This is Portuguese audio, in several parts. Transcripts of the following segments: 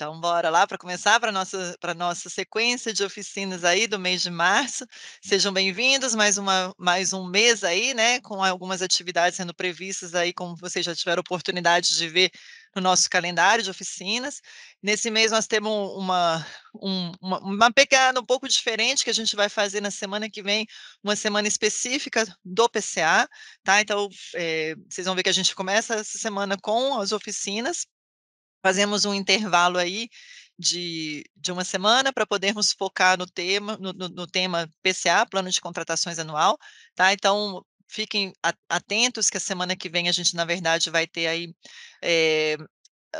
Então bora lá para começar para nossa para nossa sequência de oficinas aí do mês de março. Sejam bem-vindos, mais uma mais um mês aí, né, com algumas atividades sendo previstas aí, como vocês já tiveram oportunidade de ver no nosso calendário de oficinas. Nesse mês nós temos uma um uma uma pegada um pouco diferente que a gente vai fazer na semana que vem, uma semana específica do PCA, tá. Então, eh, vocês vão ver que a gente começa essa semana com as oficinas, fazemos um intervalo aí de de uma semana para podermos focar no tema no no no tema PCA, Plano de Contratações Anual, tá. Então fiquem a atentos que a semana que vem a gente na verdade vai ter aí,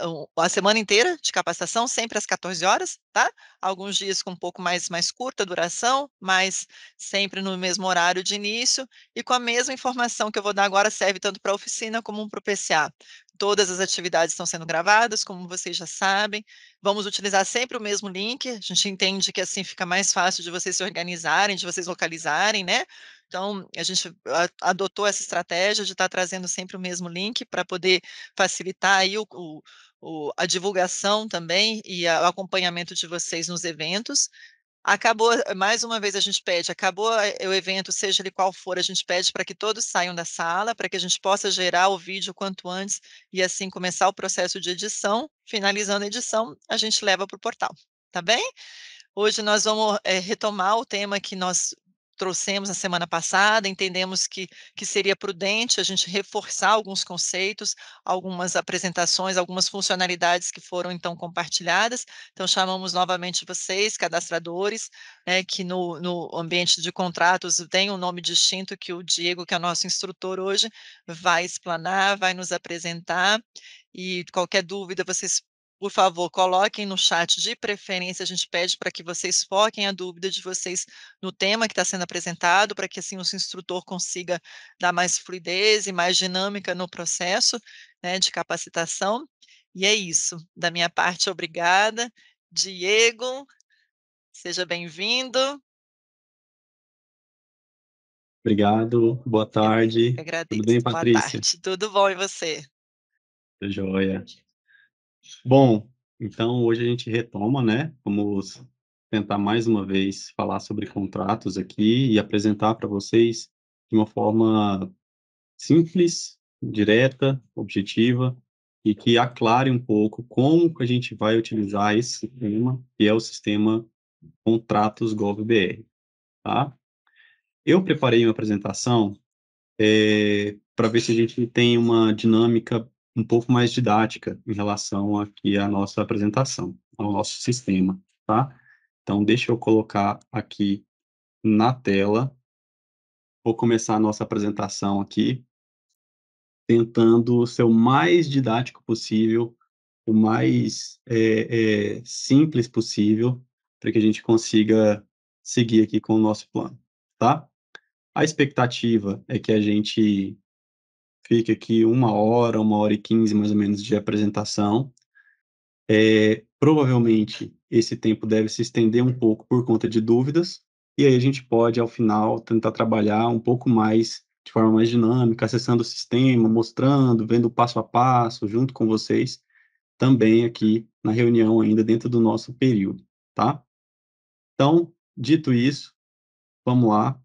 o a semana inteira de capacitação, sempre às 14h, tá. Alguns dias com um pouco mais mais curta duração, mas sempre no mesmo horário de início, e com a mesma informação que eu vou dar agora serve tanto para oficina como para o PCA. Todas as atividades estão sendo gravadas, como vocês já sabem, vamos utilizar sempre o mesmo link, a gente entende que assim fica mais fácil de vocês se organizarem, de vocês localizarem, né. Então a gente adotou essa estratégia de estar trazendo sempre o mesmo link para poder facilitar aí o o a divulgação também e a o acompanhamento de vocês nos eventos. Acabou mais uma vez a gente pede, acabou, eh, o evento, seja ele qual for, a gente pede para que todos saiam da sala, para que a gente possa gerar o vídeo quanto antes, e assim começar o processo de edição, finalizando a edição, a gente leva para o portal, tá bem? Hoje nós vamos, eh, retomar o tema que nós trouxemos na semana passada, entendemos que que seria prudente a gente reforçar alguns conceitos, algumas apresentações, algumas funcionalidades que foram então compartilhadas, então chamamos novamente vocês cadastradores, né, que no no ambiente de contratos tem um nome distinto que o Diego, que é o nosso instrutor hoje, vai explanar, vai nos apresentar, e qualquer dúvida vocês por favor, coloquem no chat, de preferência a gente pede para que vocês foquem a dúvida de vocês no tema que está sendo apresentado, para que assim o instrutor consiga dar mais fluidez e mais dinâmica no processo, né, de capacitação. E é isso, da minha parte obrigada. Diego, seja bem-vindo. Obrigado, boa tarde. Eu Tudo agradeço, bem, boa Patrícia? tarde. Tudo bom, e você? Tá joia. Bom, então hoje a gente retoma, né, vamos tentar mais uma vez falar sobre contratos aqui e apresentar para vocês de uma forma simples, direta, objetiva, e que aclare um pouco como que a gente vai utilizar esse sistema, que é o sistema Contratos Gov.br, tá. Eu preparei uma apresentação, eh, para ver se a gente tem uma dinâmica um pouco mais didática em relação aqui à nossa apresentação, ao nosso sistema, tá. Então deixa eu colocar aqui na tela. Vou começar a nossa apresentação aqui tentando ser o mais didático possível, o mais, eh eh, simples possível, para que a gente consiga seguir aqui com o nosso plano, tá. A expectativa é que a gente fique aqui 1 hora, 1 hora e 15 mais ou menos de apresentação. Eh, provavelmente esse tempo deve se estender um pouco por conta de dúvidas, e aí a gente pode ao final tentar trabalhar um pouco mais, de forma mais dinâmica, acessando o sistema, mostrando, vendo passo a passo junto com vocês, também aqui na reunião ainda dentro do nosso período, tá. Então, dito isso, vamos lá.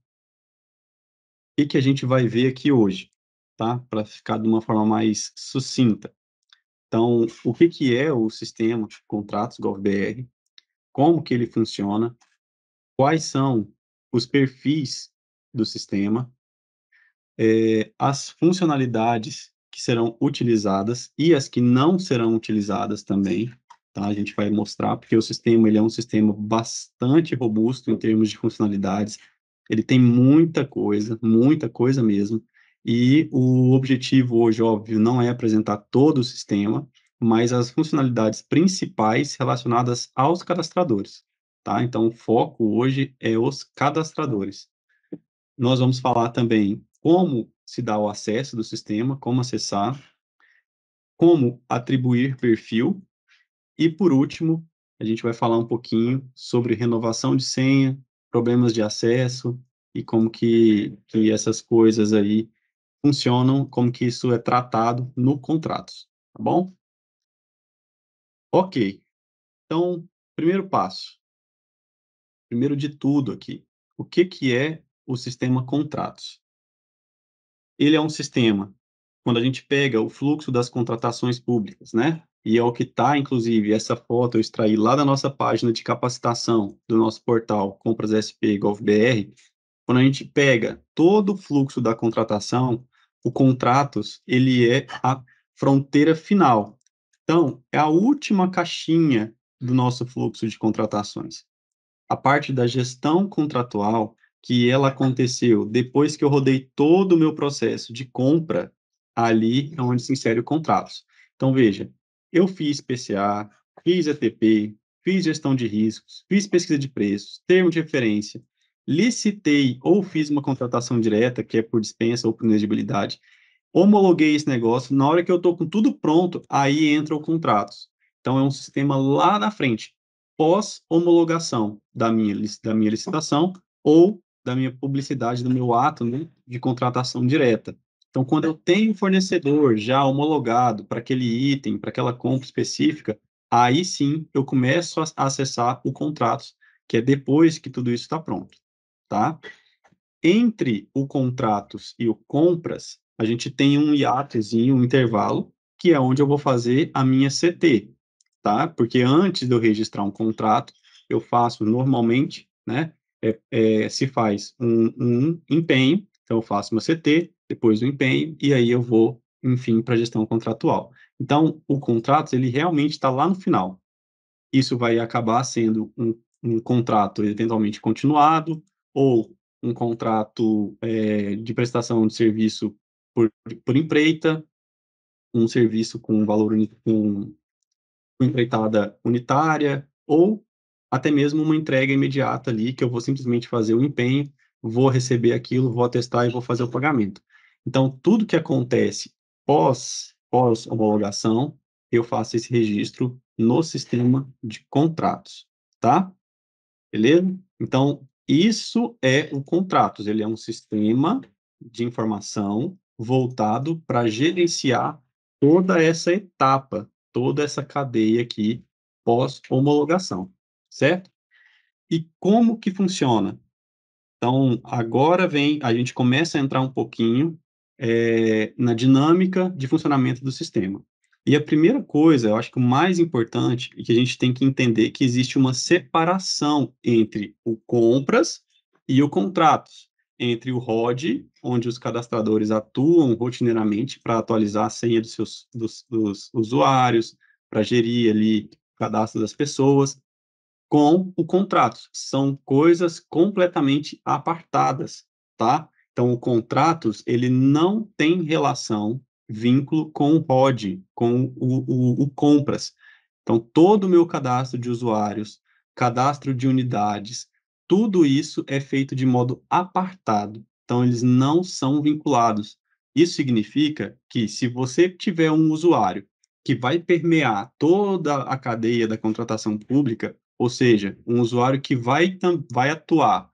Que que a gente vai ver aqui hoje, tá, para ficar de uma forma mais sucinta. Então, o que que é o sistema Contratos Gov.br, como que ele funciona, quais são os perfis do sistema, eh, as funcionalidades que serão utilizadas e as que não serão utilizadas também, tá, a gente vai mostrar, porque o sistema ele é um sistema bastante robusto em termos de funcionalidades, ele tem muita coisa, muita coisa mesmo, e o objetivo hoje, óbvio, não é apresentar todo o sistema, mas as funcionalidades principais relacionadas aos cadastradores, tá. Então o foco hoje é os cadastradores. Nós vamos falar também como se dá o acesso do sistema, como acessar, como atribuir perfil, e por último, a gente vai falar um pouquinho sobre renovação de senha, problemas de acesso, e como que que essas coisas aí funcionam, como que isso é tratado no contratos, tá bom? Ok. Então, primeiro passo. Primeiro de tudo aqui, o que que é o sistema contratos? Ele é um sistema, quando a gente pega o fluxo das contratações públicas, né? E é o que está, inclusive, essa foto eu extraí lá da nossa página de capacitação do nosso portal Compras SP GovBR. Quando a gente pega todo o fluxo da contratação, o contratos, ele é a fronteira final. Então, é a última caixinha do nosso fluxo de contratações. A parte da gestão contratual, que ela aconteceu depois que eu rodei todo o meu processo de compra, ali é onde se insere o contratos. Então, veja, eu fiz PCA, fiz ETP, fiz gestão de riscos, fiz pesquisa de preços, termo de referência, licitei ou fiz uma contratação direta, que é por dispensa ou por inexigibilidade, homologuei esse negócio, na hora que eu estou com tudo pronto, aí entra o contrato. Então, é um sistema lá na frente, pós-homologação da minha, da minha licitação ou da minha publicidade, do meu ato né, de contratação direta. Então, quando eu tenho um fornecedor já homologado para aquele item, para aquela compra específica, aí sim eu começo a acessar o contrato, que é depois que tudo isso está pronto, tá? Entre o contratos e o compras, a gente tem um hiatozinho, um intervalo, que é onde eu vou fazer a minha CT, tá? Porque antes de eu registrar um contrato, eu faço normalmente, né? É, é, se faz um, um, empenho, então eu faço uma CT, depois o empenho, e aí eu vou, enfim, para a gestão contratual. Então, o contrato, ele realmente está lá no final. Isso vai acabar sendo um, um contrato eventualmente continuado, ou um contrato é, de prestação de serviço por, por empreita, um serviço com valor com, com empreitada unitária, ou até mesmo uma entrega imediata ali, que eu vou simplesmente fazer o empenho, vou receber aquilo, vou atestar e vou fazer o pagamento. Então, tudo que acontece pós, pós homologação, eu faço esse registro no sistema de contratos, tá? Beleza? Então, isso é o contratos, ele é um sistema de informação voltado para gerenciar toda essa etapa, toda essa cadeia aqui pós-homologação, certo? E como que funciona? Então, agora vem, a gente começa a entrar um pouquinho é, na dinâmica de funcionamento do sistema. E a primeira coisa, eu acho que o mais importante, é que a gente tem que entender que existe uma separação entre o compras e o contratos entre o ROD, onde os cadastradores atuam rotineiramente para atualizar a senha dos seus dos, dos usuários, para gerir ali o cadastro das pessoas, com o contrato. São coisas completamente apartadas, tá? Então, o contratos, ele não tem relação, vínculo com o ROD, com o, o, o compras. Então, todo o meu cadastro de usuários, cadastro de unidades, tudo isso é feito de modo apartado, então eles não são vinculados. Isso significa que se você tiver um usuário que vai permear toda a cadeia da contratação pública, ou seja, um usuário que vai, vai atuar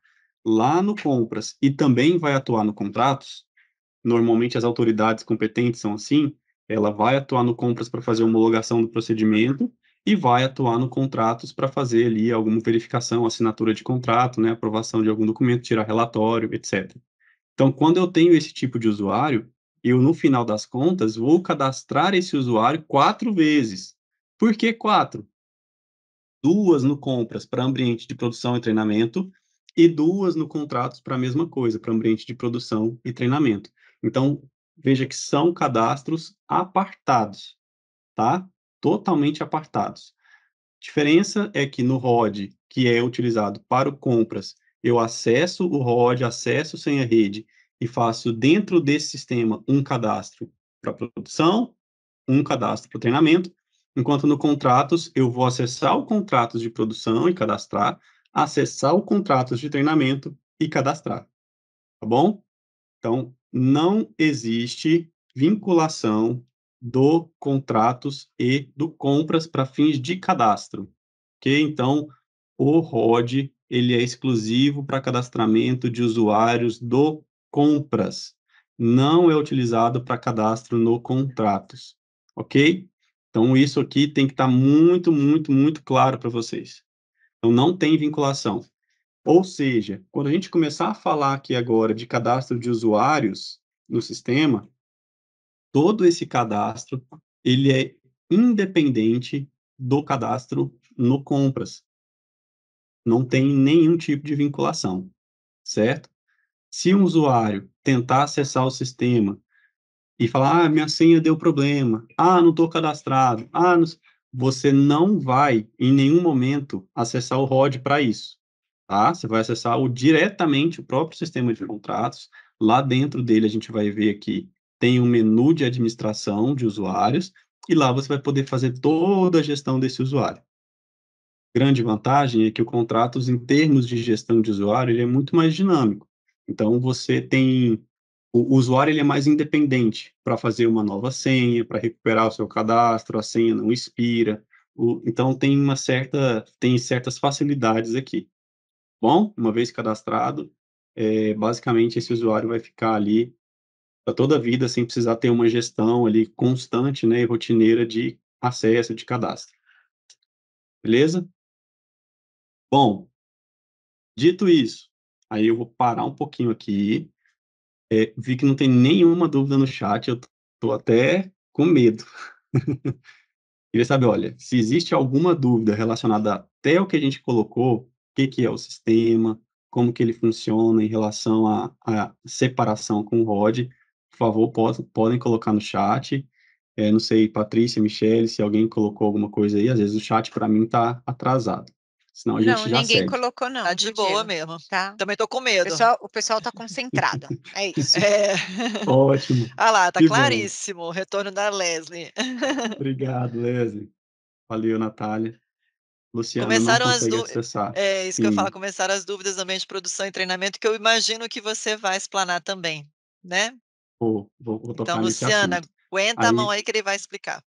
lá no compras e também vai atuar no contratos, normalmente as autoridades competentes são assim, ela vai atuar no compras para fazer homologação do procedimento e vai atuar no contratos para fazer ali alguma verificação, assinatura de contrato, né, aprovação de algum documento, tirar relatório, etc. Então, quando eu tenho esse tipo de usuário, eu, no final das contas, vou cadastrar esse usuário quatro vezes. Por que quatro? Duas no compras para ambiente de produção e treinamento e duas no contratos para a mesma coisa, para ambiente de produção e treinamento. Então, veja que são cadastros apartados, tá? totalmente apartados. Diferença é que no ROD, que é utilizado para compras, eu acesso o ROD, acesso sem a rede e faço dentro desse sistema um cadastro para produção, um cadastro para treinamento, enquanto no contratos eu vou acessar o contratos de produção e cadastrar, acessar o contratos de treinamento e cadastrar. Tá bom? Então, não existe vinculação do contratos e do compras para fins de cadastro. Ok? Então, o ROD ele é exclusivo para cadastramento de usuários do compras. Não é utilizado para cadastro no contratos. Ok? Então, isso aqui tem que estar tá muito, muito, muito claro para vocês. Então, não tem vinculação. Ou seja, quando a gente começar a falar aqui agora de cadastro de usuários no sistema, todo esse cadastro, ele é independente do cadastro no compras. Não tem nenhum tipo de vinculação, certo? Se um usuário tentar acessar o sistema e falar, ah, minha senha deu problema, ah, não estou cadastrado, ah, não... você não vai, em nenhum momento, acessar o ROD para isso, tá? Você vai acessar o, diretamente o próprio sistema de contratos, lá dentro dele a gente vai ver aqui, tem um menu de administração de usuários, e lá você vai poder fazer toda a gestão desse usuário. Grande vantagem é que o contratos, em termos de gestão de usuário, ele é muito mais dinâmico. Então, você tem o, usuário ele é mais independente para fazer uma nova senha, para recuperar o seu cadastro, a senha não expira. O, então tem uma certa tem certas facilidades aqui. Bom, uma vez cadastrado, é, basicamente esse usuário vai ficar ali para toda a vida sem precisar ter uma gestão ali constante, né, e rotineira de acesso de cadastro. Beleza? Bom, dito isso, aí eu vou parar um pouquinho aqui é, vi que não tem nenhuma dúvida no chat, eu tô até com medo. Queria saber, olha, se existe alguma dúvida relacionada até o que a gente colocou, que, que é o sistema, como que ele funciona em relação à, à separação com o ROD, por favor, pode, podem colocar no chat. É, não sei, Patrícia, Michele, se alguém colocou alguma coisa aí, às vezes o chat para mim está atrasado. Senão a gente não, já ninguém segue. colocou não. Tá de boa mesmo. Tá. Também tô com medo. pessoal, o pessoal tá concentrado. É isso. É. Ótimo. Ah lá, tá Que bom. claríssimo o retorno da Leslie. Obrigado, Leslie. Valeu, Natália. Luciana Começaram não as consegue acessar. É isso que eu Sim. começaram as dúvidas também de produção e treinamento, que eu imagino que você vai explanar também, né? Vou, vou, vou Então, Luciana, aguenta a mão Aí- aí que ele vai explicar.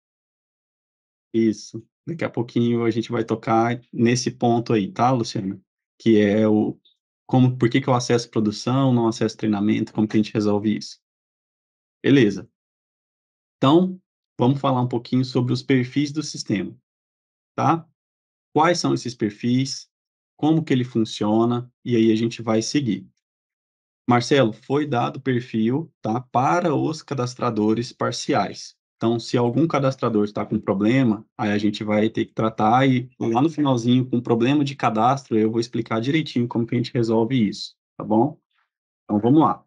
Isso. Daqui a pouquinho a gente vai tocar nesse ponto aí, tá, Luciana? Que é o como, por que que eu acesso produção, não acesso treinamento, como que a gente resolve isso? Beleza. Então, vamos falar um pouquinho sobre os perfis do sistema, tá? Quais são esses perfis? Como que ele funciona? E aí a gente vai seguir. Marcelo, foi dado perfil, tá, para os cadastradores parciais. Então, se algum cadastrador está com problema, aí a gente vai ter que tratar e lá no finalzinho, com problema de cadastro, eu vou explicar direitinho como que a gente resolve isso, tá bom? Então, vamos lá.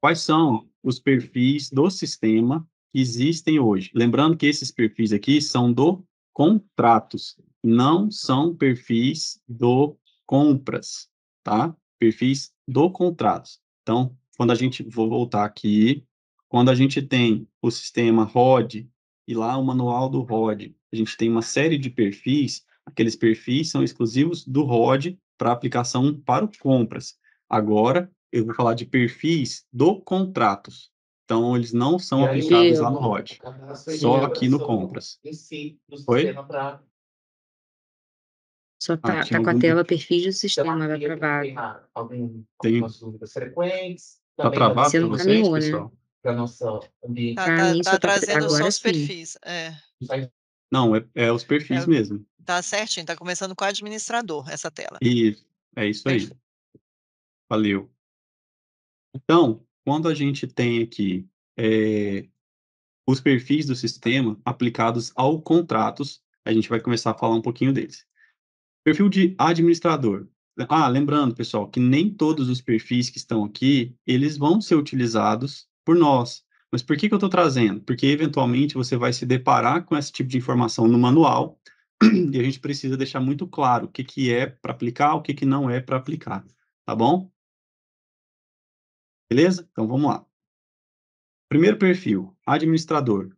Quais são os perfis do sistema que existem hoje? Lembrando que esses perfis aqui são do contratos, não são perfis do compras, tá? Perfis do contratos. Então, quando a gente, vou voltar aqui, quando a gente tem o sistema ROD e lá o manual do ROD, a gente tem uma série de perfis, aqueles perfis são exclusivos do ROD para aplicação para o compras. Agora, eu vou falar de perfis do contratos. Então, eles não são E aí, aplicáveis lá no ROD, só aqui no compras. Em si, no Oi? sistema pra- Só tá, tinha tá com a tela perfis do sistema, mapear travado. algum- Tem- algumas dúvidas frequentes. Tá travado Você para vocês, caminhou, né? pessoal? Para nosso ambiente. Tá, tá- mim tá tá- trazendo só os perfis. É, Não, é, é os perfis É- mesmo. tá certinho, tá começando com o administrador essa tela. E é isso aí. Valeu. Então, quando a gente tem aqui eh, os perfis do sistema aplicados ao contratos, a gente vai começar a falar um pouquinho deles. Perfil de administrador. Ah, lembrando, pessoal, que nem todos os perfis que estão aqui, eles vão ser utilizados por nós. Mas por que, que eu estou trazendo? Porque, eventualmente, você vai se deparar com esse tipo de informação no manual e a gente precisa deixar muito claro o que, que é para aplicar, o que, que não é para aplicar. Tá bom? Beleza? Então, vamos lá. Primeiro perfil, administrador.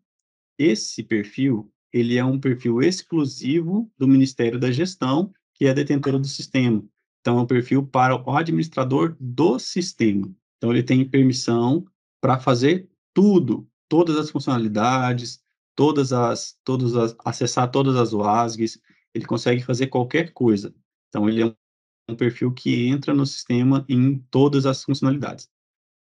Esse perfil, ele é um perfil exclusivo do Ministério da Gestão, que é detentora do sistema. Então, é um perfil para o administrador do sistema. Então, ele tem permissão para fazer tudo, todas as funcionalidades, todas as, todas as, acessar todas as WASGs, ele consegue fazer qualquer coisa. Então, ele é um perfil que entra no sistema em todas as funcionalidades.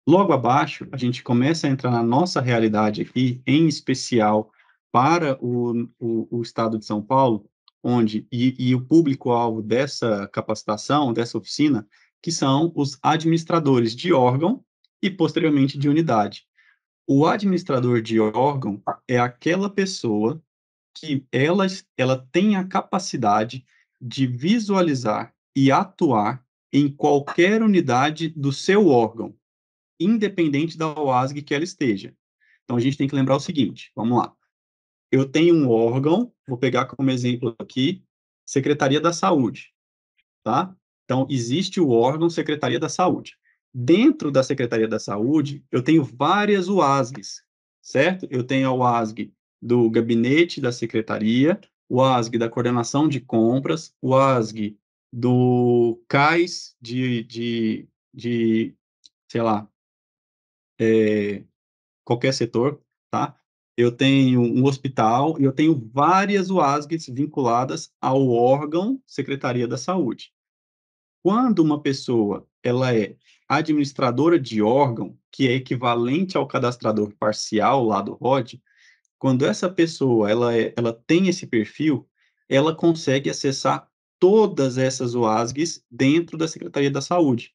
Logo abaixo, a gente começa a entrar na nossa realidade aqui, em especial para o, o, o estado de São Paulo, onde, e, e o público-alvo dessa capacitação, dessa oficina, que são os administradores de órgão e, posteriormente, de unidade. O administrador de órgão é aquela pessoa que ela, ela tem a capacidade de visualizar e atuar em qualquer unidade do seu órgão, independente da OASG que ela esteja. Então, a gente tem que lembrar o seguinte, vamos lá. Eu tenho um órgão, vou pegar como exemplo aqui, Secretaria da Saúde, tá? Então, existe o órgão Secretaria da Saúde. Dentro da Secretaria da Saúde, eu tenho várias UASGs, certo? Eu tenho a UASG do gabinete da secretaria, o ASG da coordenação de compras, o ASG do CAIS de, de, de sei lá, é, qualquer setor, tá? Eu tenho um hospital e eu tenho várias UASGs vinculadas ao órgão Secretaria da Saúde. Quando uma pessoa ela é administradora de órgão, que é equivalente ao cadastrador parcial lá do ROD, quando essa pessoa ela, é, ela tem esse perfil, ela consegue acessar todas essas OASGs dentro da Secretaria da Saúde.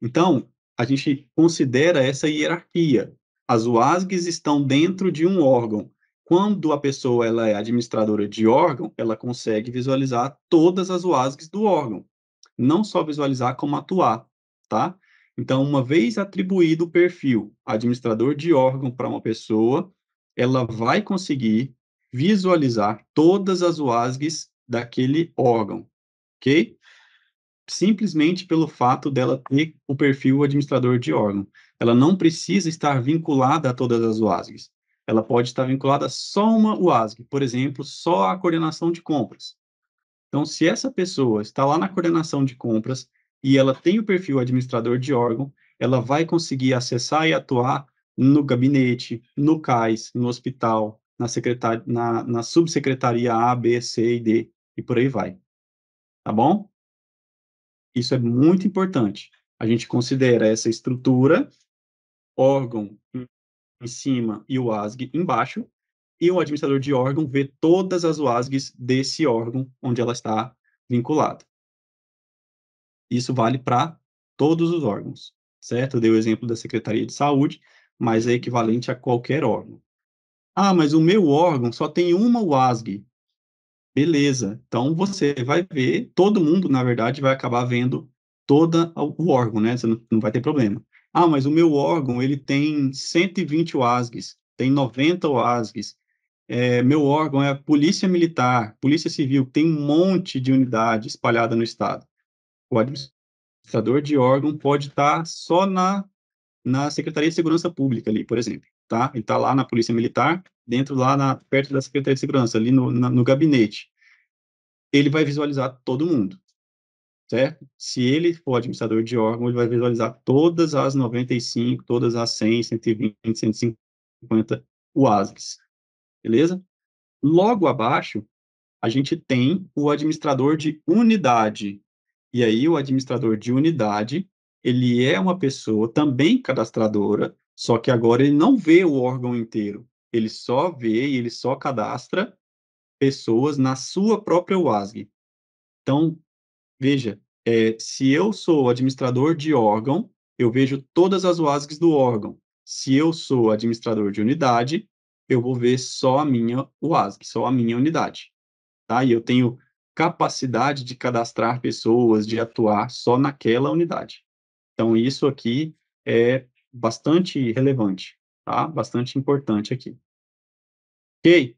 Então, a gente considera essa hierarquia. As OASGs estão dentro de um órgão. Quando a pessoa ela é administradora de órgão, ela consegue visualizar todas as OASGs do órgão. Não só visualizar, como atuar, tá? Então, uma vez atribuído o perfil administrador de órgão para uma pessoa, ela vai conseguir visualizar todas as WASGs daquele órgão, ok? Simplesmente pelo fato dela ter o perfil administrador de órgão. Ela não precisa estar vinculada a todas as WASGs. Ela pode estar vinculada só a uma WASG, por exemplo, só a coordenação de compras. Então, se essa pessoa está lá na coordenação de compras e ela tem o perfil administrador de órgão, ela vai conseguir acessar e atuar no gabinete, no CAIS, no hospital, na, secretar na, na subsecretaria A, B, C e D, e por aí vai. Tá bom? Isso é muito importante. A gente considera essa estrutura, órgão em cima e o ASG embaixo, e o administrador de órgão vê todas as WASGs desse órgão onde ela está vinculada. Isso vale para todos os órgãos, certo? Eu dei o exemplo da Secretaria de Saúde, mas é equivalente a qualquer órgão. Ah, mas o meu órgão só tem uma WASG. Beleza. Então você vai ver, todo mundo, na verdade, vai acabar vendo todo o órgão, né? Você não vai ter problema. Ah, mas o meu órgão, ele tem 120 WASGs, tem 90 WASGs. É, meu órgão é a Polícia Militar, Polícia Civil, tem um monte de unidade espalhada no Estado. O administrador de órgão pode estar só na na Secretaria de Segurança Pública ali, por exemplo, tá? Ele está lá na Polícia Militar, dentro lá na, perto da Secretaria de Segurança, ali no, na, no gabinete. Ele vai visualizar todo mundo, certo? Se ele for administrador de órgão, ele vai visualizar todas as 95, todas as 100, 120, 150 UASGs, beleza? Logo abaixo, a gente tem o administrador de unidade. E aí, o administrador de unidade, ele é uma pessoa também cadastradora, só que agora ele não vê o órgão inteiro. Ele só vê e ele só cadastra pessoas na sua própria WASG. Então, veja, é, se eu sou administrador de órgão, eu vejo todas as WASGs do órgão. Se eu sou administrador de unidade, eu vou ver só a minha WASG, só a minha unidade. Tá? E eu tenho capacidade de cadastrar pessoas, de atuar só naquela unidade. Então, isso aqui é bastante relevante, tá? Bastante importante aqui. Ok?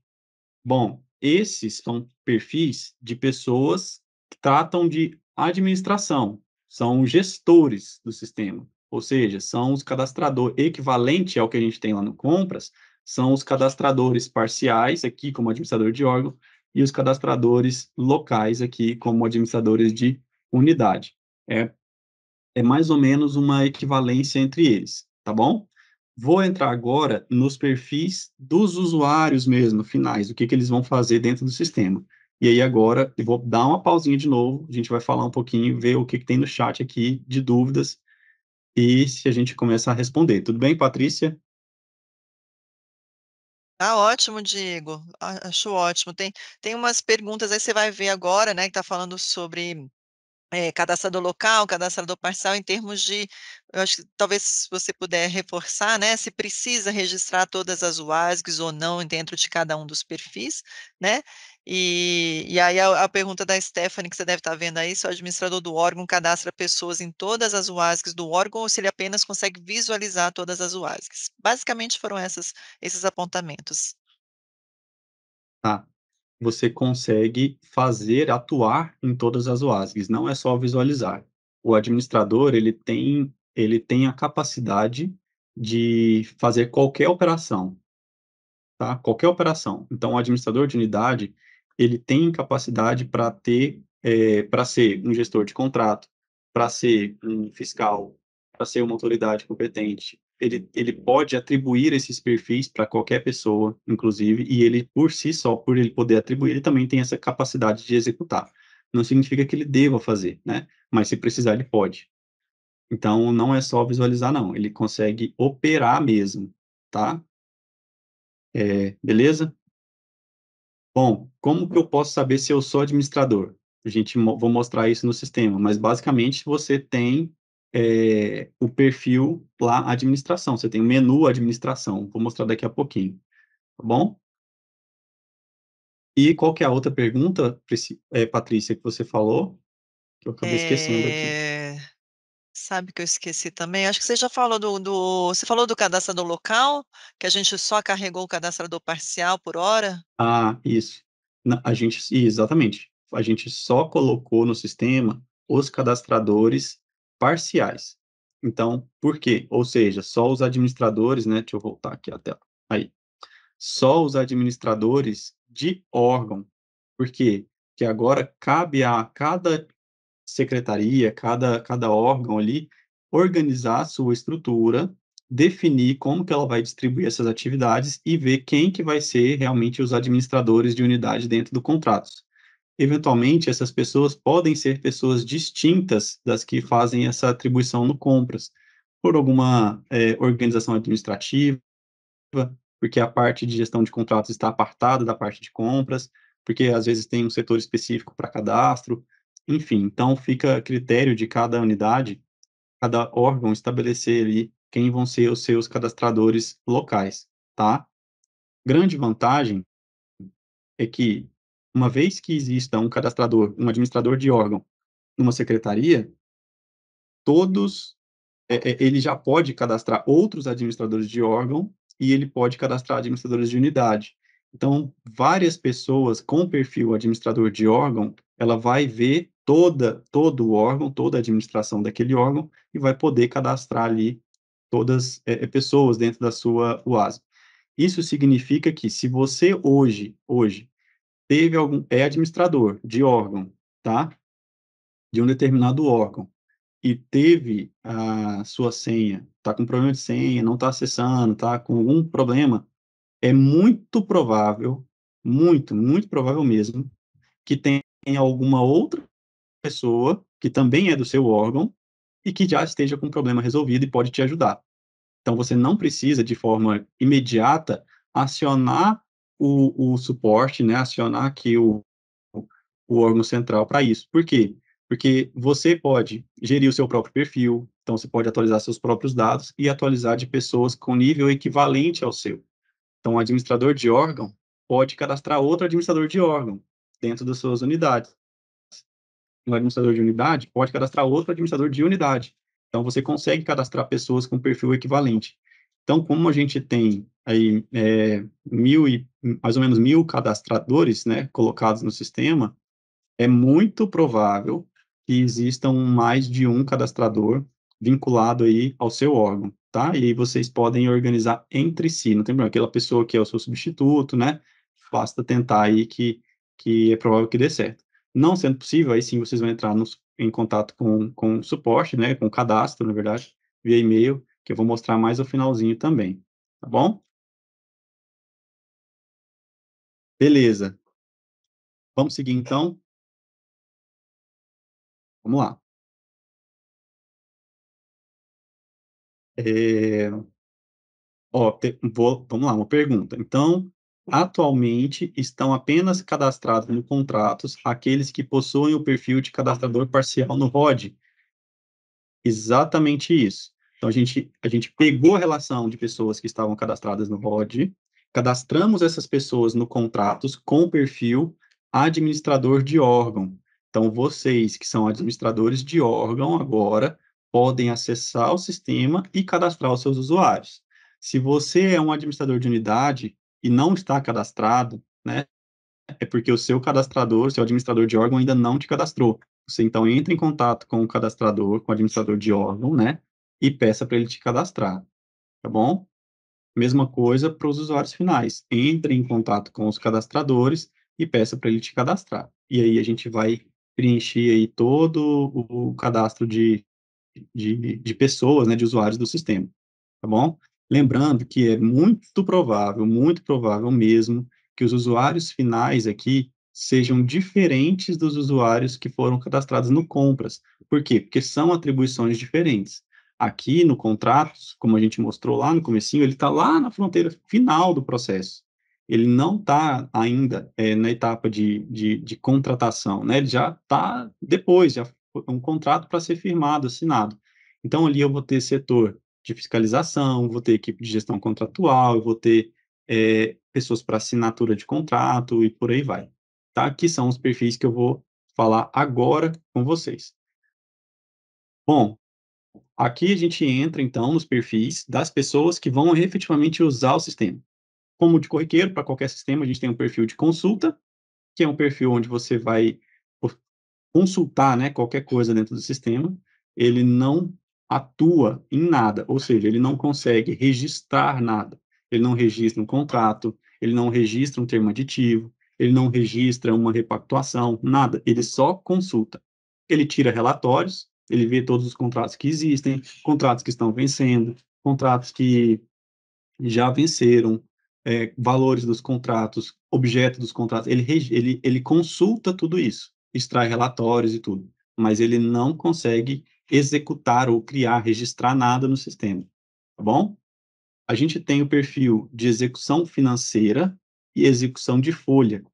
Bom, esses são perfis de pessoas tratam de administração, são gestores do sistema, ou seja, são os cadastradores, equivalente ao que a gente tem lá no Compras, são os cadastradores parciais, aqui como administrador de órgão, e os cadastradores locais, aqui como administradores de unidade. É é mais ou menos uma equivalência entre eles, tá bom? Vou entrar agora nos perfis dos usuários mesmo, finais, o que, que eles vão fazer dentro do sistema. E aí agora eu vou dar uma pausinha de novo, a gente vai falar um pouquinho, ver o que, que tem no chat aqui de dúvidas e se a gente começa a responder. Tudo bem, Patrícia? Tá ótimo, Diego. Acho ótimo. Tem tem umas perguntas aí, você vai ver agora, né, que tá falando sobre, eh, cadastrador local, cadastrador parcial, em termos de eu acho que talvez você puder reforçar, né, se precisa registrar todas as UASGs ou não dentro de cada um dos perfis, né. E e aí a a pergunta da Stephanie, que você deve estar vendo aí, se o administrador do órgão cadastra pessoas em todas as UASGs do órgão ou se ele apenas consegue visualizar todas as UASGs. Basicamente foram essas esses apontamentos. Tá. Você consegue fazer atuar em todas as UASGs, não é só visualizar. O administrador, ele tem ele tem a capacidade de fazer qualquer operação, tá, qualquer operação. Então o administrador de unidade, ele tem capacidade para ter, eh, para ser um gestor de contrato, para ser um fiscal, para ser uma autoridade competente. Ele ele pode atribuir esses perfis para qualquer pessoa, inclusive, e ele, por si só, por ele poder atribuir, ele também tem essa capacidade de executar. Não significa que ele deva fazer, né, mas se precisar, ele pode. Então não é só visualizar não, ele consegue operar mesmo, tá. Eh, beleza? Bom, como que eu posso saber se eu sou administrador? A gente vou mostrar isso no sistema, mas basicamente você tem, eh, o perfil lá administração, você tem o menu administração, vou mostrar daqui a pouquinho, tá bom? E qual que é a outra pergunta, eh, Patrícia, que você falou? Que eu acabei esquecendo aqui. Sabe que eu esqueci também? Acho que você já falou do do você falou do cadastrador local? Que a gente só carregou o cadastrador parcial por hora? Ah, isso. A gente exatamente. A gente só colocou no sistema os cadastradores parciais. Então, por quê? Ou seja, só os administradores, né, deixa eu voltar aqui a tela, aí. Só os administradores de órgão. Por quê? Que agora cabe a cada secretaria, cada cada órgão ali, organizar a sua estrutura, definir como que ela vai distribuir essas atividades e ver quem que vai ser realmente os administradores de unidade dentro do contratos. Eventualmente, essas pessoas podem ser pessoas distintas das que fazem essa atribuição no compras, por alguma, eh, organização administrativa, porque a parte de gestão de contratos está apartada da parte de compras, porque às vezes tem um setor específico para cadastro, enfim, então fica a critério de cada unidade, cada órgão estabelecer ali quem vão ser os seus cadastradores locais, tá. Grande vantagem é que, uma vez que exista um cadastrador, um administrador de órgão numa secretaria todos eh eh, ele já pode cadastrar outros administradores de órgão e ele pode cadastrar administradores de unidade. Então, várias pessoas com perfil administrador de órgão, ela vai ver toda todo o órgão, toda a administração daquele órgão e vai poder cadastrar ali todas, eh eh, pessoas dentro da sua UASG. Isso significa que se você hoje hoje teve algum é administrador de órgão, tá, de um determinado órgão, e teve a sua senha, tá com problema de senha, não tá acessando, tá com algum problema, é muito provável, muito, muito provável mesmo, que tenha alguma outra pessoa, que também é do seu órgão, e que já esteja com o problema resolvido e pode te ajudar. Então você não precisa, de forma imediata, acionar o o suporte, né, acionar aqui o o órgão central para isso. Por quê? Porque você pode gerir o seu próprio perfil, então você pode atualizar seus próprios dados e atualizar de pessoas com nível equivalente ao seu. Então o administrador de órgão pode cadastrar outro administrador de órgão, dentro das suas unidades. Um administrador de unidade pode cadastrar outro administrador de unidade. Então você consegue cadastrar pessoas com perfil equivalente. Então, como a gente tem aí, eh, 1000 e mais ou menos 1000 cadastradores, né, colocados no sistema, é muito provável que existam mais de um cadastrador vinculado aí ao seu órgão, tá. E vocês podem organizar entre si, não tem problema, aquela pessoa que é o seu substituto, né, basta tentar aí que que é provável que dê certo. Não sendo possível, aí sim vocês vão entrar nos em contato com com suporte, né, com cadastro, na verdade, via e-mail, que eu vou mostrar mais no finalzinho também, tá bom? Beleza. Vamos seguir então? Vamos lá. Eh Ó, te vou vamos lá, uma pergunta. Então, atualmente estão apenas cadastrados no contratos aqueles que possuem o perfil de cadastrador parcial no ROD? Exatamente isso. Então a gente a gente pegou a relação de pessoas que estavam cadastradas no ROD, cadastramos essas pessoas no contratos com o perfil administrador de órgão. Então vocês que são administradores de órgão agora podem acessar o sistema e cadastrar os seus usuários. Se você é um administrador de unidade e não está cadastrado, né, é porque o seu cadastrador, seu administrador de órgão ainda não te cadastrou. Você então entra em contato com o cadastrador, com o administrador de órgão, né, e peça para ele te cadastrar, tá bom? Mesma coisa para os usuários finais. Entre em contato com os cadastradores e peça para ele te cadastrar. E aí a gente vai preencher aí todo o cadastro de, de, de pessoas, né, de usuários do sistema, tá bom? Lembrando que é muito provável, muito provável mesmo, que os usuários finais aqui sejam diferentes dos usuários que foram cadastrados no compras. Por quê? Porque são atribuições diferentes. Aqui no contrato, como a gente mostrou lá no comecinho, ele está lá na fronteira final do processo. Ele não está ainda é, na etapa de, de, de, contratação, né? Ele já está depois, já é um contrato para ser firmado, assinado. Então, ali eu vou ter setor de fiscalização, vou ter equipe de gestão contratual, vou ter é, pessoas para assinatura de contrato e por aí vai. Tá? Aqui são os perfis que eu vou falar agora com vocês. Bom, Aqui a gente entra, então, nos perfis das pessoas que vão efetivamente usar o sistema. Como de corriqueiro, para qualquer sistema, a gente tem um perfil de consulta, que é um perfil onde você vai consultar né, qualquer coisa dentro do sistema. Ele não atua em nada, ou seja, ele não consegue registrar nada. Ele não registra um contrato, ele não registra um termo aditivo, ele não registra uma repactuação, nada. Ele só consulta. Ele tira relatórios, ele vê todos os contratos que existem, contratos que estão vencendo, contratos que já venceram, é, valores dos contratos, objeto dos contratos, ele, ele, ele consulta tudo isso, extrai relatórios e tudo, mas ele não consegue executar ou criar, registrar nada no sistema, tá bom? A gente tem o perfil de execução financeira e execução de folha.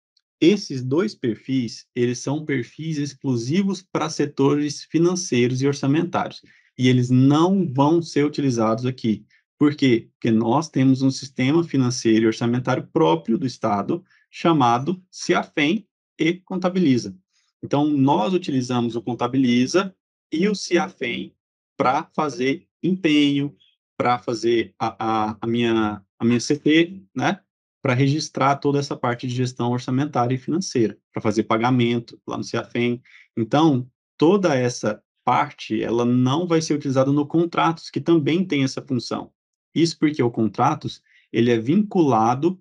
Esses dois perfis, eles são perfis exclusivos para setores financeiros e orçamentários, e eles não vão ser utilizados aqui. Por quê? Porque nós temos um sistema financeiro e orçamentário próprio do Estado, chamado CIAFEM e Contabiliza. Então, nós utilizamos o Contabiliza e o CIAFEM para fazer empenho, para fazer a, a, a, minha, a minha CT, né? para registrar toda essa parte de gestão orçamentária e financeira, para fazer pagamento lá no CIAFEM. Então, toda essa parte, ela não vai ser utilizada no contratos, que também tem essa função. Isso porque o contratos, ele é vinculado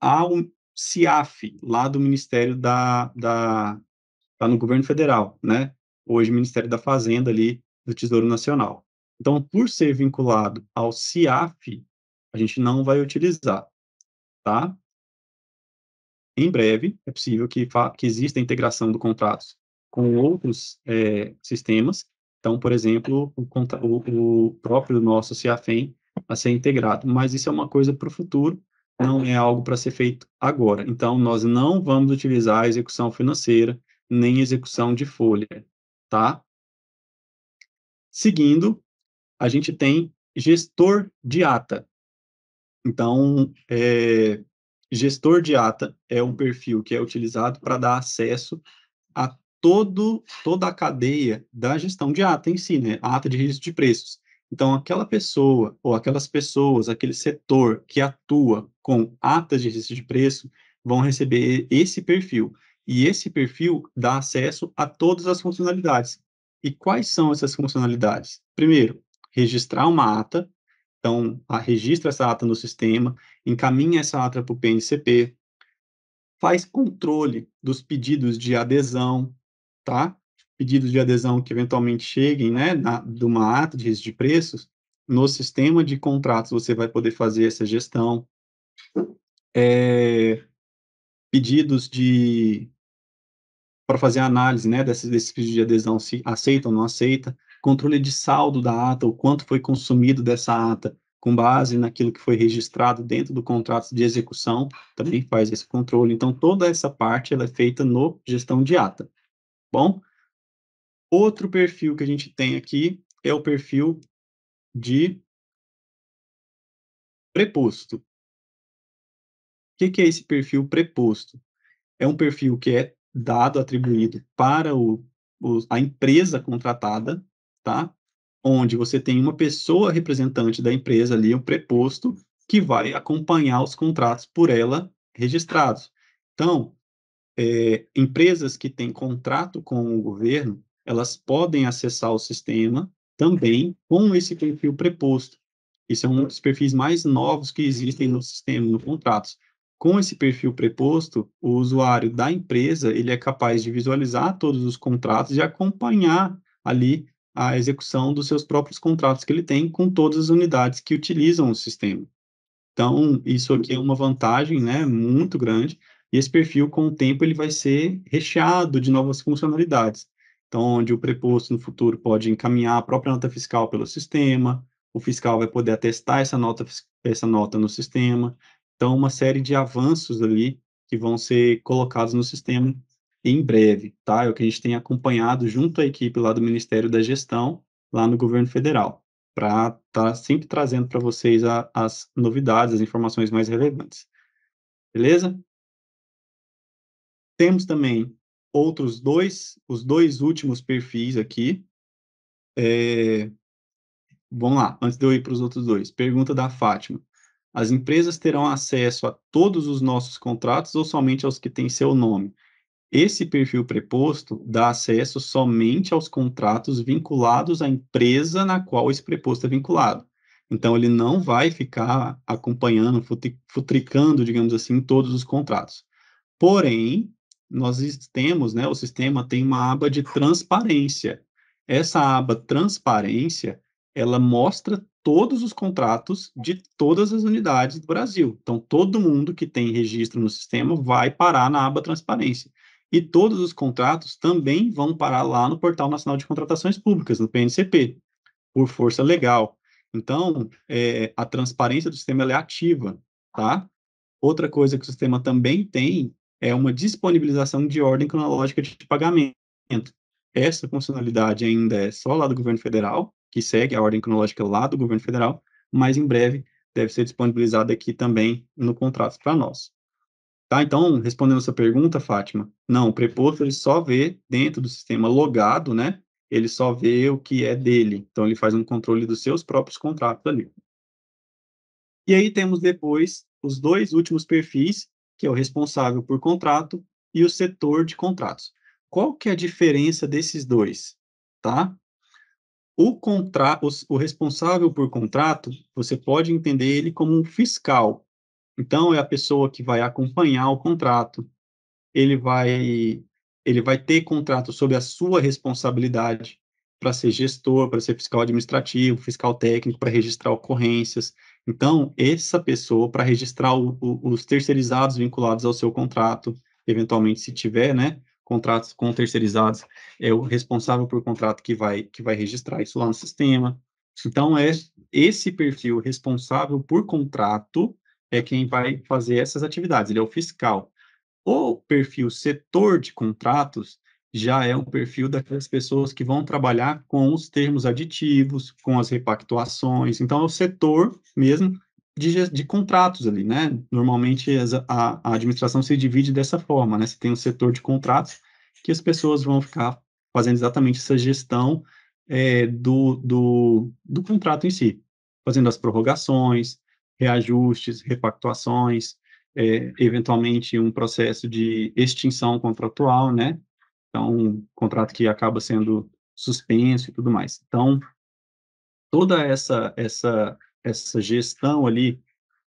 ao CIAF, lá do Ministério da, da, tá no governo federal, né? Hoje, Ministério da Fazenda ali, do Tesouro Nacional. Então, por ser vinculado ao CIAF, a gente não vai utilizar tá? Em breve, é possível que, que exista a integração do contratos com outros é, sistemas. Então, por exemplo, o, o, o próprio nosso CIAFEM a ser integrado. Mas isso é uma coisa para o futuro, não é algo para ser feito agora. Então, nós não vamos utilizar a execução financeira, nem execução de folha, tá? Seguindo, a gente tem gestor de ata. Então, é, gestor de ata é um perfil que é utilizado para dar acesso a todo, toda a cadeia da gestão de ata em si, né? A ata de registro de preços. Então, aquela pessoa ou aquelas pessoas, aquele setor que atua com atas de registro de preço, vão receber esse perfil. E esse perfil dá acesso a todas as funcionalidades. E quais são essas funcionalidades? Primeiro, registrar uma ata, então, a, registra essa ata no sistema, encaminha essa ata para o PNCP, faz controle dos pedidos de adesão, tá? Pedidos de adesão que eventualmente cheguem, né, na, de uma ata de de preços, no sistema de contratos você vai poder fazer essa gestão. É, pedidos de para fazer a análise, né, desses, pedidos de adesão, se aceita ou não aceita, controle de saldo da ata, o quanto foi consumido dessa ata, com base naquilo que foi registrado dentro do contrato de execução, também faz esse controle. Então, toda essa parte ela é feita no gestão de ata. Bom, outro perfil que a gente tem aqui é o perfil de preposto. O que, que é esse perfil preposto? É um perfil que é dado, atribuído para o, o, a empresa contratada, tá? Onde você tem uma pessoa representante da empresa ali, um preposto, que vai acompanhar os contratos por ela registrados. Então, é, empresas que têm contrato com o governo, elas podem acessar o sistema também com esse perfil preposto. Isso é um dos perfis mais novos que existem no sistema, no contratos. Com esse perfil preposto, o usuário da empresa ele é capaz de visualizar todos os contratos e acompanhar ali a execução dos seus próprios contratos que ele tem com todas as unidades que utilizam o sistema. Então, isso aqui é uma vantagem, né, muito grande, e esse perfil, com o tempo, ele vai ser recheado de novas funcionalidades. Então, onde o preposto no futuro pode encaminhar a própria nota fiscal pelo sistema, o fiscal vai poder atestar essa nota, essa nota no sistema, então, uma série de avanços ali que vão ser colocados no sistema em breve, tá? É o que a gente tem acompanhado junto à equipe lá do Ministério da Gestão, lá no governo federal, para estar tá sempre trazendo para vocês a, as novidades, as informações mais relevantes. Beleza? Temos também outros dois, os dois últimos perfis aqui. É... Vamos lá, antes de eu ir para os outros dois. Pergunta da Fátima. As empresas terão acesso a todos os nossos contratos ou somente aos que têm seu nome? Esse perfil preposto dá acesso somente aos contratos vinculados à empresa na qual esse preposto é vinculado. Então, ele não vai ficar acompanhando, futricando, digamos assim, todos os contratos. Porém, nós temos, né, o sistema tem uma aba de transparência. Essa aba transparência, ela mostra todos os contratos de todas as unidades do Brasil. Então, todo mundo que tem registro no sistema vai parar na aba transparência. E todos os contratos também vão parar lá no Portal Nacional de Contratações Públicas, no PNCP, por força legal. Então, é, a transparência do sistema é ativa, tá? Outra coisa que o sistema também tem é uma disponibilização de ordem cronológica de pagamento. Essa funcionalidade ainda é só lá do governo federal, que segue a ordem cronológica lá do governo federal, mas em breve deve ser disponibilizada aqui também no contrato para nós. Tá? Então, respondendo sua pergunta, Fátima, não, o preposto ele só vê dentro do sistema logado, né? Ele só vê o que é dele. Então, ele faz um controle dos seus próprios contratos ali. E aí temos depois os dois últimos perfis, que é o responsável por contrato e o setor de contratos. Qual que é a diferença desses dois? Tá? O, contra... o, o responsável por contrato, você pode entender ele como um fiscal. Então, é a pessoa que vai acompanhar o contrato, ele vai, ele vai ter contrato sob a sua responsabilidade para ser gestor, para ser fiscal administrativo, fiscal técnico, para registrar ocorrências. Então, essa pessoa, para registrar o, o, os terceirizados vinculados ao seu contrato, eventualmente, se tiver, né, contratos com terceirizados, é o responsável por contrato que vai, que vai registrar isso lá no sistema. Então, é esse perfil responsável por contrato é quem vai fazer essas atividades, ele é o fiscal. O perfil setor de contratos já é um perfil daquelas pessoas que vão trabalhar com os termos aditivos, com as repactuações. Então, é o setor mesmo de, de contratos ali, né? Normalmente a, a administração se divide dessa forma, né? Você tem um setor de contratos que as pessoas vão ficar fazendo exatamente essa gestão é, do, do, do contrato em si, fazendo as prorrogações, reajustes, repactuações, é, eventualmente um processo de extinção contratual, né? Então, um contrato que acaba sendo suspenso e tudo mais. Então, toda essa essa essa gestão ali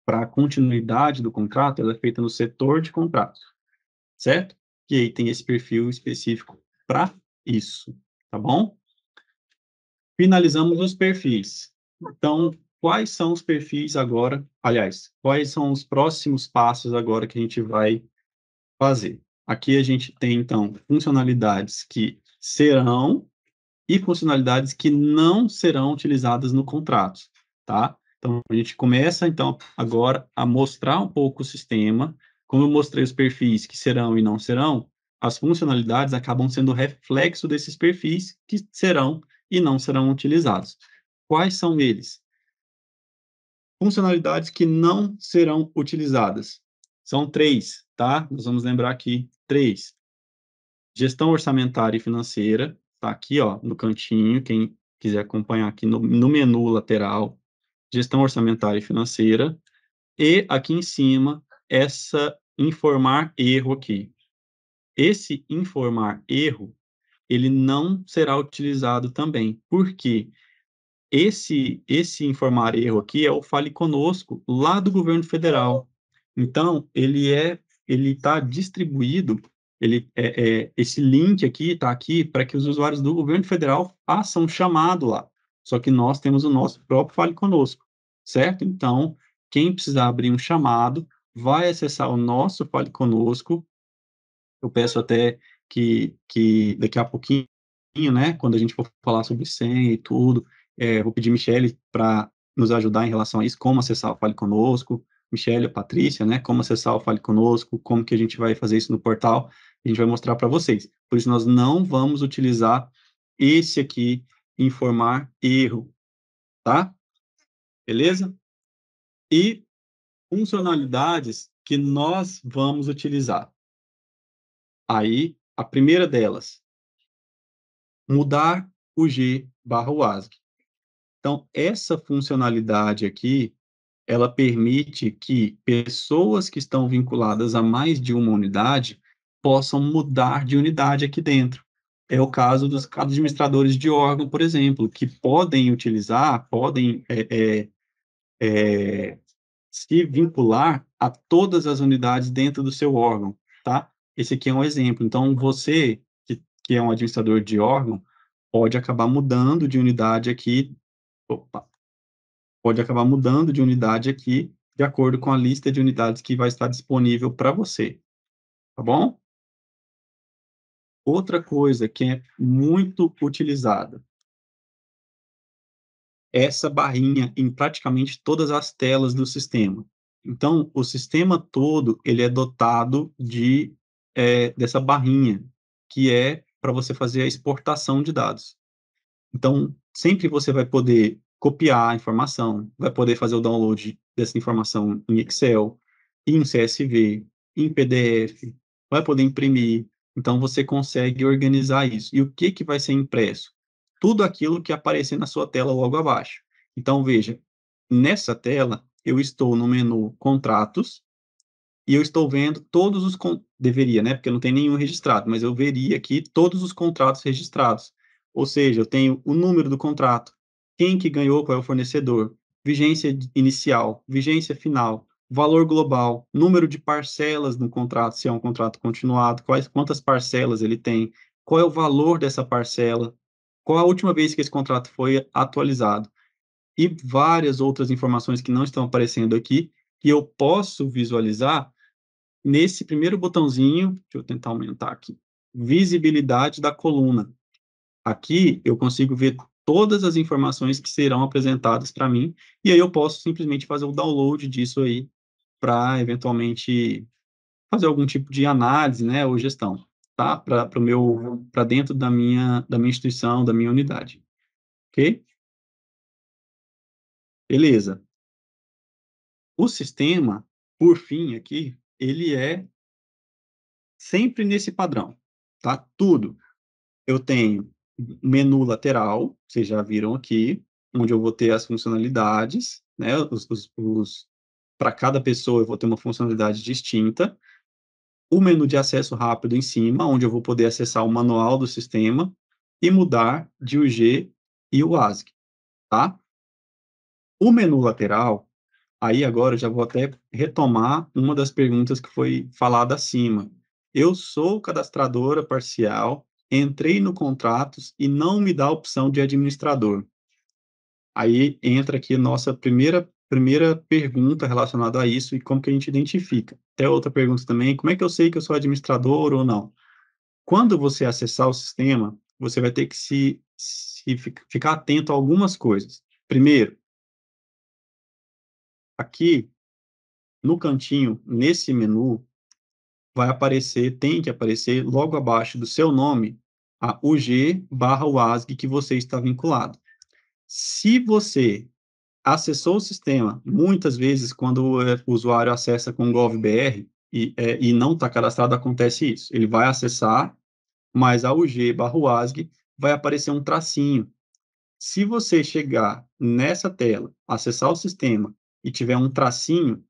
para a continuidade do contrato, ela é feita no setor de contratos, certo? E aí tem esse perfil específico para isso, tá bom? Finalizamos os perfis. Então, quais são os perfis agora? Aliás, quais são os próximos passos agora que a gente vai fazer? Aqui a gente tem, então, funcionalidades que serão e funcionalidades que não serão utilizadas no contrato tá? Então, a gente começa, então, agora a mostrar um pouco o sistema. Como eu mostrei os perfis que serão e não serão, as funcionalidades acabam sendo reflexo desses perfis que serão e não serão utilizados. Quais são eles? Funcionalidades que não serão utilizadas. São três, tá? Nós vamos lembrar aqui, três. Gestão orçamentária e financeira, tá aqui, ó, no cantinho, quem quiser acompanhar aqui no, no menu lateral, gestão orçamentária e financeira, e aqui em cima, essa informar erro aqui. Esse informar erro, ele não será utilizado também. Por quê? Esse, esse informar erro aqui é o Fale Conosco, lá do governo federal. Então, ele é, ele está distribuído, ele, é, é, esse link aqui está aqui para que os usuários do governo federal façam chamado lá. Só que nós temos o nosso próprio Fale Conosco, certo? Então, quem precisar abrir um chamado, vai acessar o nosso Fale Conosco. Eu peço até que, que daqui a pouquinho, né, quando a gente for falar sobre senha e tudo, é, vou pedir Michele para nos ajudar em relação a isso, como acessar o Fale Conosco, Michele, Patrícia, né, como acessar o Fale Conosco, como que a gente vai fazer isso no portal, a gente vai mostrar para vocês. Por isso, nós não vamos utilizar esse aqui, informar erro, tá? Beleza? E funcionalidades que nós vamos utilizar. Aí, a primeira delas, mudar o G barra WASG. Então, essa funcionalidade aqui, ela permite que pessoas que estão vinculadas a mais de uma unidade possam mudar de unidade aqui dentro. É o caso dos administradores de órgão, por exemplo, que podem utilizar, podem é, é, é, se vincular a todas as unidades dentro do seu órgão, tá? Esse aqui é um exemplo. Então, você, que, que é um administrador de órgão, pode acabar mudando de unidade aqui, opa, pode acabar mudando de unidade aqui, de acordo com a lista de unidades que vai estar disponível para você, tá bom? Outra coisa que é muito utilizada, essa barrinha em praticamente todas as telas do sistema. Então, o sistema todo, ele é dotado de é, dessa barrinha, que é para você fazer a exportação de dados. Então, sempre você vai poder copiar a informação, vai poder fazer o download dessa informação em Excel, em CSV, em PDF, vai poder imprimir. Então, você consegue organizar isso. E o que, que vai ser impresso? tudo aquilo que aparecer na sua tela logo abaixo. Então, veja, nessa tela, eu estou no menu Contratos, e eu estou vendo todos os... Deveria, né? Porque não tem nenhum registrado, mas eu veria aqui todos os contratos registrados. Ou seja, eu tenho o número do contrato, quem que ganhou, qual é o fornecedor, vigência inicial, vigência final, valor global, número de parcelas no contrato, se é um contrato continuado, quais, quantas parcelas ele tem, qual é o valor dessa parcela, qual a última vez que esse contrato foi atualizado? E várias outras informações que não estão aparecendo aqui, que eu posso visualizar nesse primeiro botãozinho, deixa eu tentar aumentar aqui, visibilidade da coluna. Aqui eu consigo ver todas as informações que serão apresentadas para mim, e aí eu posso simplesmente fazer o download disso aí para eventualmente fazer algum tipo de análise, né, ou gestão tá? Para o meu, para dentro da minha, da minha instituição, da minha unidade, ok? Beleza. O sistema, por fim, aqui, ele é sempre nesse padrão, tá? Tudo. Eu tenho menu lateral, vocês já viram aqui, onde eu vou ter as funcionalidades, né? Os, os, os para cada pessoa eu vou ter uma funcionalidade distinta o menu de acesso rápido em cima, onde eu vou poder acessar o manual do sistema e mudar de UG e o ASC, tá? O menu lateral, aí agora eu já vou até retomar uma das perguntas que foi falada acima. Eu sou cadastradora parcial, entrei no contratos e não me dá a opção de administrador. Aí entra aqui nossa primeira primeira pergunta relacionada a isso e como que a gente identifica. Até outra pergunta também, como é que eu sei que eu sou administrador ou não? Quando você acessar o sistema, você vai ter que se, se ficar atento a algumas coisas. Primeiro, aqui, no cantinho, nesse menu, vai aparecer, tem que aparecer, logo abaixo do seu nome, a UG barra WASG que você está vinculado. Se você acessou o sistema, muitas vezes, quando o usuário acessa com GovBR e, é, e não está cadastrado, acontece isso. Ele vai acessar, mas a UG barra vai aparecer um tracinho. Se você chegar nessa tela, acessar o sistema e tiver um tracinho,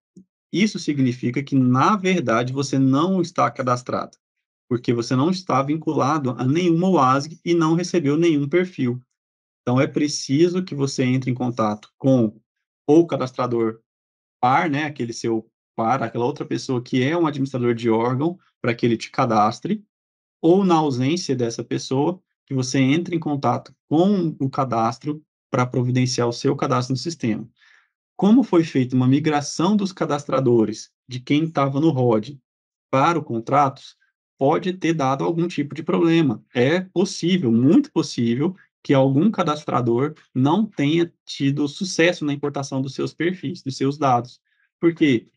isso significa que, na verdade, você não está cadastrado, porque você não está vinculado a nenhuma WASG e não recebeu nenhum perfil. Então, é preciso que você entre em contato com o cadastrador par, né, aquele seu par, aquela outra pessoa que é um administrador de órgão, para que ele te cadastre, ou, na ausência dessa pessoa, que você entre em contato com o cadastro para providenciar o seu cadastro no sistema como foi feita uma migração dos cadastradores de quem estava no ROD para o contratos, pode ter dado algum tipo de problema. É possível, muito possível, que algum cadastrador não tenha tido sucesso na importação dos seus perfis, dos seus dados. Por quê?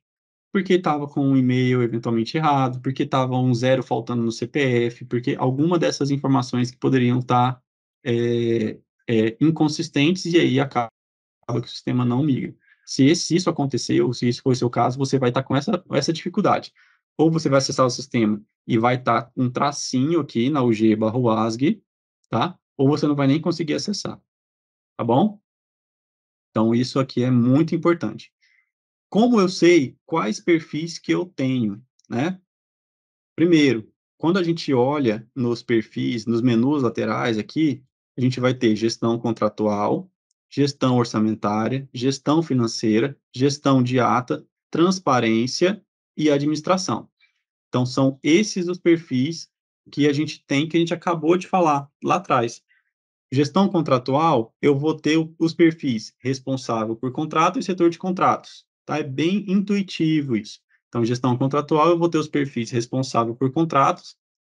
Porque estava com um e-mail eventualmente errado, porque estava um zero faltando no CPF, porque alguma dessas informações que poderiam estar tá, é, é, inconsistentes e aí acaba que o sistema não migra. Se, se isso aconteceu, se isso for o seu caso, você vai estar com essa, essa dificuldade. Ou você vai acessar o sistema e vai estar um tracinho aqui na UG barra WASG, tá? Ou você não vai nem conseguir acessar, tá bom? Então, isso aqui é muito importante. Como eu sei quais perfis que eu tenho, né? Primeiro, quando a gente olha nos perfis, nos menus laterais aqui, a gente vai ter gestão contratual, gestão orçamentária, gestão financeira, gestão de ata, transparência e administração. Então, são esses os perfis que a gente tem, que a gente acabou de falar lá atrás. Gestão contratual, eu vou ter os perfis responsável por contrato e setor de contratos. Tá? É bem intuitivo isso. Então, gestão contratual, eu vou ter os perfis responsável por contratos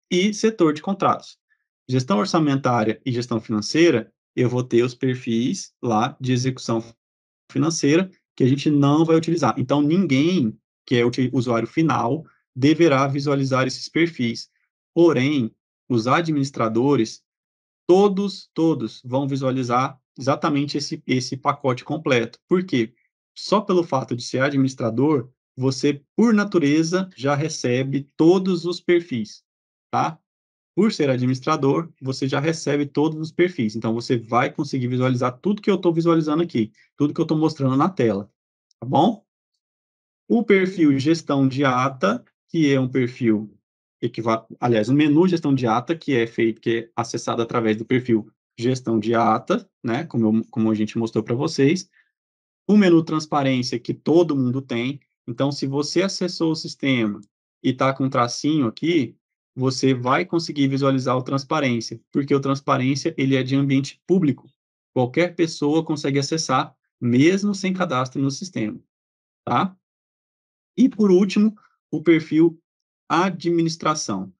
e setor de contratos. Gestão orçamentária e gestão financeira, eu vou ter os perfis lá de execução financeira que a gente não vai utilizar. Então, ninguém que é o usuário final deverá visualizar esses perfis. Porém, os administradores, todos, todos vão visualizar exatamente esse, esse pacote completo. Por quê? Só pelo fato de ser administrador, você, por natureza, já recebe todos os perfis, tá? por ser administrador, você já recebe todos os perfis. Então, você vai conseguir visualizar tudo que eu estou visualizando aqui, tudo que eu estou mostrando na tela, tá bom? O perfil gestão de ata, que é um perfil aliás, o menu gestão de ata, que é feito, que é acessado através do perfil gestão de ata, né, como, eu, como a gente mostrou para vocês. O menu transparência, que todo mundo tem. Então, se você acessou o sistema e está com um tracinho aqui, você vai conseguir visualizar o transparência, porque o transparência ele é de ambiente público. Qualquer pessoa consegue acessar, mesmo sem cadastro no sistema, tá? E por último, o perfil administração.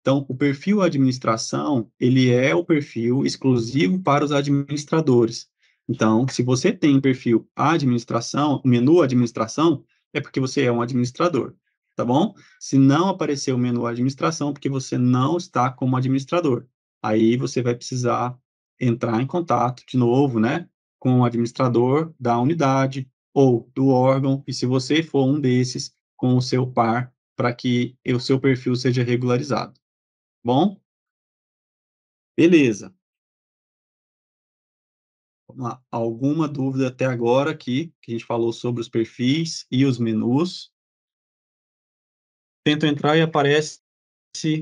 Então, o perfil administração, ele é o perfil exclusivo para os administradores. Então, se você tem perfil administração, menu administração, é porque você é um administrador tá bom? Se não aparecer o menu administração, porque você não está como administrador. Aí você vai precisar entrar em contato de novo, né, com o administrador da unidade ou do órgão, e se você for um desses, com o seu par, para que o seu perfil seja regularizado. Bom? Beleza. Vamos lá. Alguma dúvida até agora aqui, que a gente falou sobre os perfis e os menus? tento entrar e aparece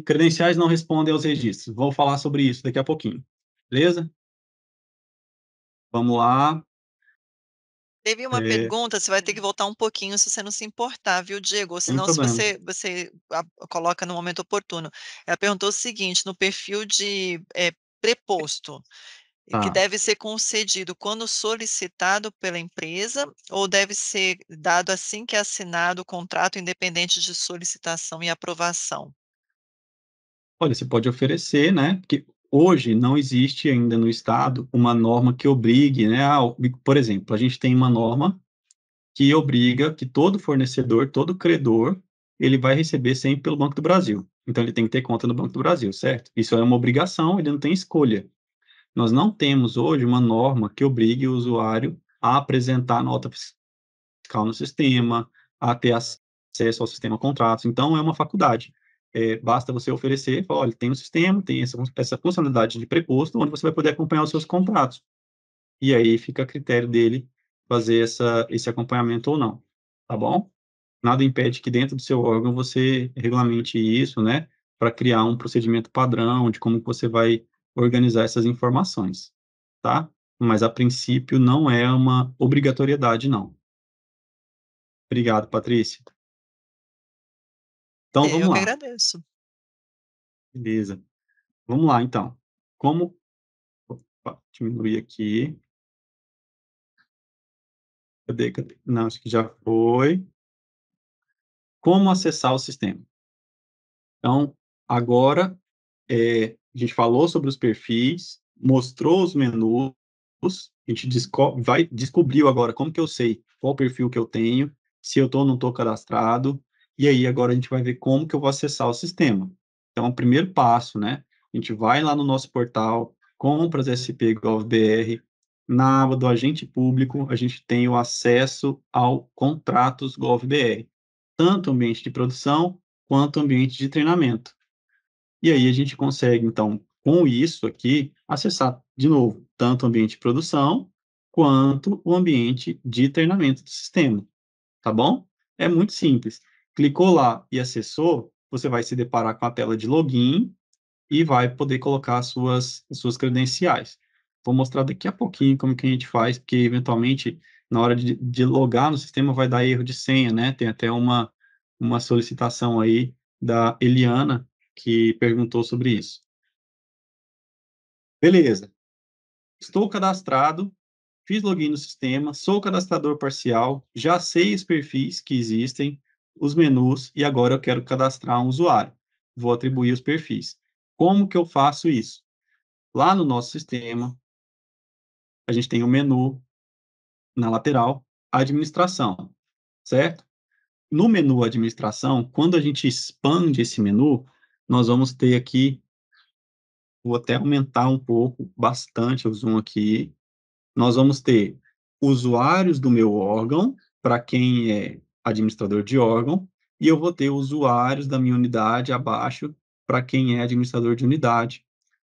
credenciais não respondem aos registros. Vou falar sobre isso daqui a pouquinho. Beleza? Vamos lá. Teve uma é... pergunta, você vai ter que voltar um pouquinho se você não se importar, viu, Diego? Ou senão, se você, você coloca no momento oportuno. Ela perguntou o seguinte: no perfil de é, preposto, que Tá. deve ser concedido quando solicitado pela empresa ou deve ser dado assim que é assinado o contrato, independente de solicitação e aprovação? Olha, você pode oferecer, né? Porque hoje não existe ainda no estado uma norma que obrigue, né? a- por exemplo, a gente tem uma norma que obriga que todo fornecedor, todo credor, ele vai receber sempre pelo Banco do Brasil. Então, ele tem que ter conta no Banco do Brasil, certo? Isso é uma obrigação, ele não tem escolha. Nós não temos hoje uma norma que obrigue o usuário a apresentar nota fiscal no sistema, a ter acesso ao sistema contratos. Então, é uma faculdade. É, basta você oferecer, falar, olha, tem um sistema, tem essa, essa funcionalidade de preposto, onde você vai poder acompanhar os seus contratos. E aí fica a critério dele fazer essa, esse acompanhamento ou não, tá bom? Nada impede que dentro do seu órgão você regulamente isso, né, para criar um procedimento padrão de como você vai organizar essas informações, tá? Mas a princípio não é uma obrigatoriedade, não. Obrigado, Patrícia. Então, vamos Eu lá. que agradeço. Beleza. Vamos lá, então. Como... Opa, diminuir aqui. Cadê, cadê? Não, acho que já foi. Como acessar o sistema? Então, agora, é, a gente falou sobre os perfis, mostrou os menus, a gente desco vai, descobriu agora como que eu sei qual perfil que eu tenho, se eu estou ou não estou cadastrado, e aí agora a gente vai ver como que eu vou acessar o sistema. Então, o primeiro passo, né? A gente vai lá no nosso portal, compras SP GovBR, na aba do agente público, a gente tem o acesso ao contratos GovBR, tanto ambiente de produção quanto ambiente de treinamento. E aí a gente consegue, então, com isso aqui, acessar, de novo, tanto o ambiente de produção quanto o ambiente de treinamento do sistema, tá bom? É muito simples. Clicou lá e acessou, você vai se deparar com a tela de login e vai poder colocar as suas, as suas credenciais. Vou mostrar daqui a pouquinho como que a gente faz, porque eventualmente na hora de, de logar no sistema vai dar erro de senha, né? Tem até uma, uma solicitação aí da Eliana que perguntou sobre isso. Beleza. Estou cadastrado, fiz login no sistema, sou cadastrador parcial, já sei os perfis que existem, os menus, e agora eu quero cadastrar um usuário. Vou atribuir os perfis. Como que eu faço isso? Lá no nosso sistema, a gente tem o um menu na lateral, administração, certo? No menu administração, quando a gente expande esse menu, nós vamos ter aqui, vou até aumentar um pouco, bastante o zoom aqui, nós vamos ter usuários do meu órgão, para quem é administrador de órgão, e eu vou ter usuários da minha unidade abaixo, para quem é administrador de unidade.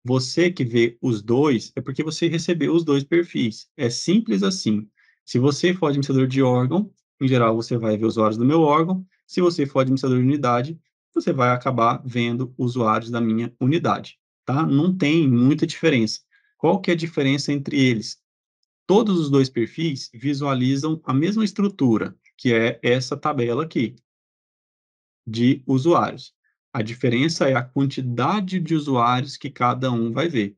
Você que vê os dois, é porque você recebeu os dois perfis. É simples assim. Se você for administrador de órgão, em geral, você vai ver usuários do meu órgão. Se você for administrador de unidade, você vai acabar vendo usuários da minha unidade, tá? Não tem muita diferença. Qual que é a diferença entre eles? Todos os dois perfis visualizam a mesma estrutura, que é essa tabela aqui, de usuários. A diferença é a quantidade de usuários que cada um vai ver.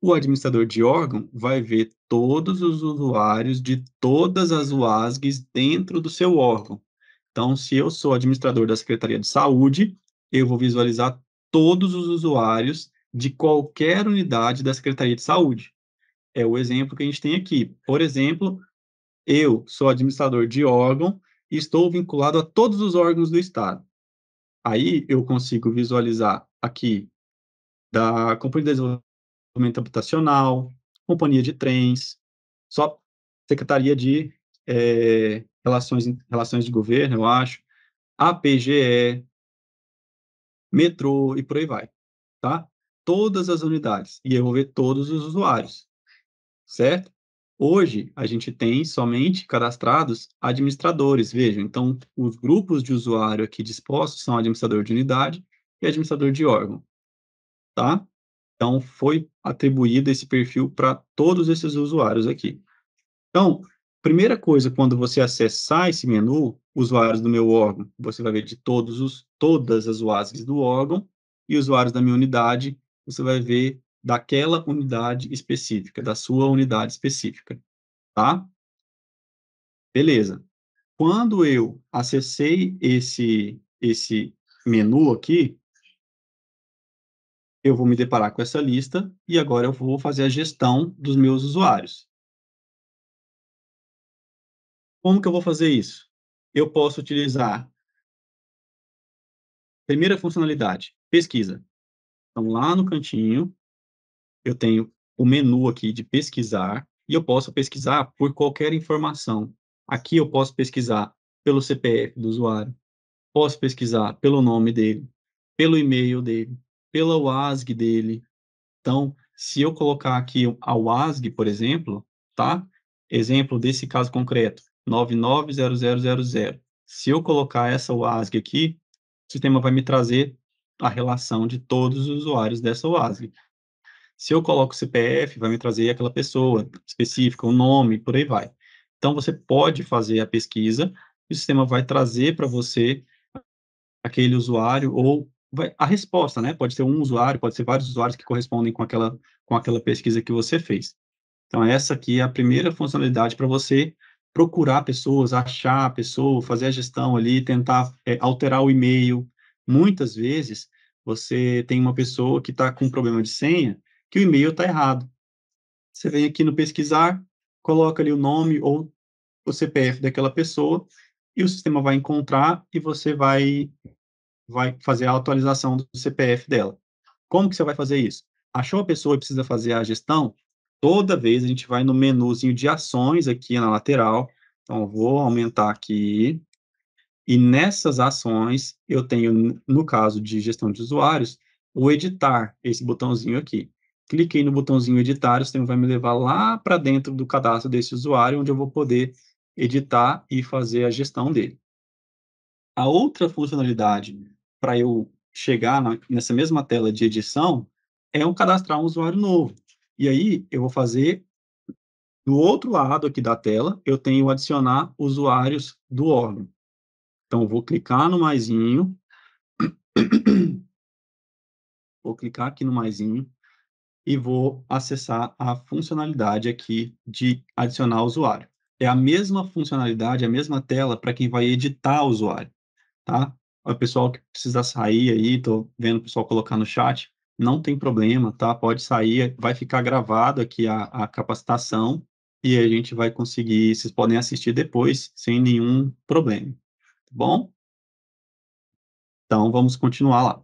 O administrador de órgão vai ver todos os usuários de todas as UASGs dentro do seu órgão. Então, se eu sou administrador da Secretaria de Saúde, eu vou visualizar todos os usuários de qualquer unidade da Secretaria de Saúde. É o exemplo que a gente tem aqui. Por exemplo, eu sou administrador de órgão e estou vinculado a todos os órgãos do Estado. Aí eu consigo visualizar aqui da Companhia de Desenvolvimento Habitacional, Companhia de Trens, só Secretaria de é, Relações, Relações de Governo, eu acho, APGE, metrô e por aí vai, tá? Todas as unidades, e eu vou ver todos os usuários, certo? Hoje, a gente tem somente cadastrados administradores, vejam, então, os grupos de usuário aqui dispostos são administrador de unidade e administrador de órgão, tá? Então, foi atribuído esse perfil para todos esses usuários aqui. Então, primeira coisa, quando você acessar esse menu, usuários do meu órgão, você vai ver de todos os, todas as UASGs do órgão, e usuários da minha unidade, você vai ver daquela unidade específica, da sua unidade específica, tá? Beleza. Quando eu acessei esse, esse menu aqui, eu vou me deparar com essa lista e agora eu vou fazer a gestão dos meus usuários. Como que eu vou fazer isso? Eu posso utilizar primeira funcionalidade, pesquisa. Então, lá no cantinho, eu tenho o menu aqui de pesquisar, e eu posso pesquisar por qualquer informação. Aqui eu posso pesquisar pelo CPF do usuário, posso pesquisar pelo nome dele, pelo e-mail dele, pela WASG dele. Então, se eu colocar aqui a WASG, por exemplo, tá? Exemplo desse caso concreto, 990000. Se eu colocar essa WASG aqui, o sistema vai me trazer a relação de todos os usuários dessa WASG. Se eu coloco o CPF, vai me trazer aquela pessoa específica, o nome, por aí vai. Então, você pode fazer a pesquisa o sistema vai trazer para você aquele usuário ou vai, a resposta, né? Pode ser um usuário, pode ser vários usuários que correspondem com aquela, com aquela pesquisa que você fez. Então, essa aqui é a primeira funcionalidade para você procurar pessoas, achar a pessoa, fazer a gestão ali, tentar é, alterar o e-mail. Muitas vezes, você tem uma pessoa que está com problema de senha, que o e-mail está errado. Você vem aqui no pesquisar, coloca ali o nome ou o CPF daquela pessoa e o sistema vai encontrar e você vai vai fazer a atualização do CPF dela. Como que você vai fazer isso? Achou a pessoa e precisa fazer a gestão? Toda vez a gente vai no menuzinho de ações aqui na lateral. Então, vou aumentar aqui. E nessas ações, eu tenho, no caso de gestão de usuários, o editar, esse botãozinho aqui cliquei no botãozinho editar, o sistema vai me levar lá para dentro do cadastro desse usuário, onde eu vou poder editar e fazer a gestão dele. A outra funcionalidade para eu chegar na, nessa mesma tela de edição é um cadastrar um usuário novo. E aí eu vou fazer do outro lado aqui da tela, eu tenho adicionar usuários do órgão. Então, vou clicar no maisinho. vou clicar aqui no maisinho e vou acessar a funcionalidade aqui de adicionar usuário. É a mesma funcionalidade, a mesma tela para quem vai editar o usuário, tá? O pessoal que precisa sair aí, estou vendo o pessoal colocar no chat, não tem problema, tá? Pode sair, vai ficar gravado aqui a, a capacitação e a gente vai conseguir, vocês podem assistir depois, sem nenhum problema, tá bom? Então, vamos continuar lá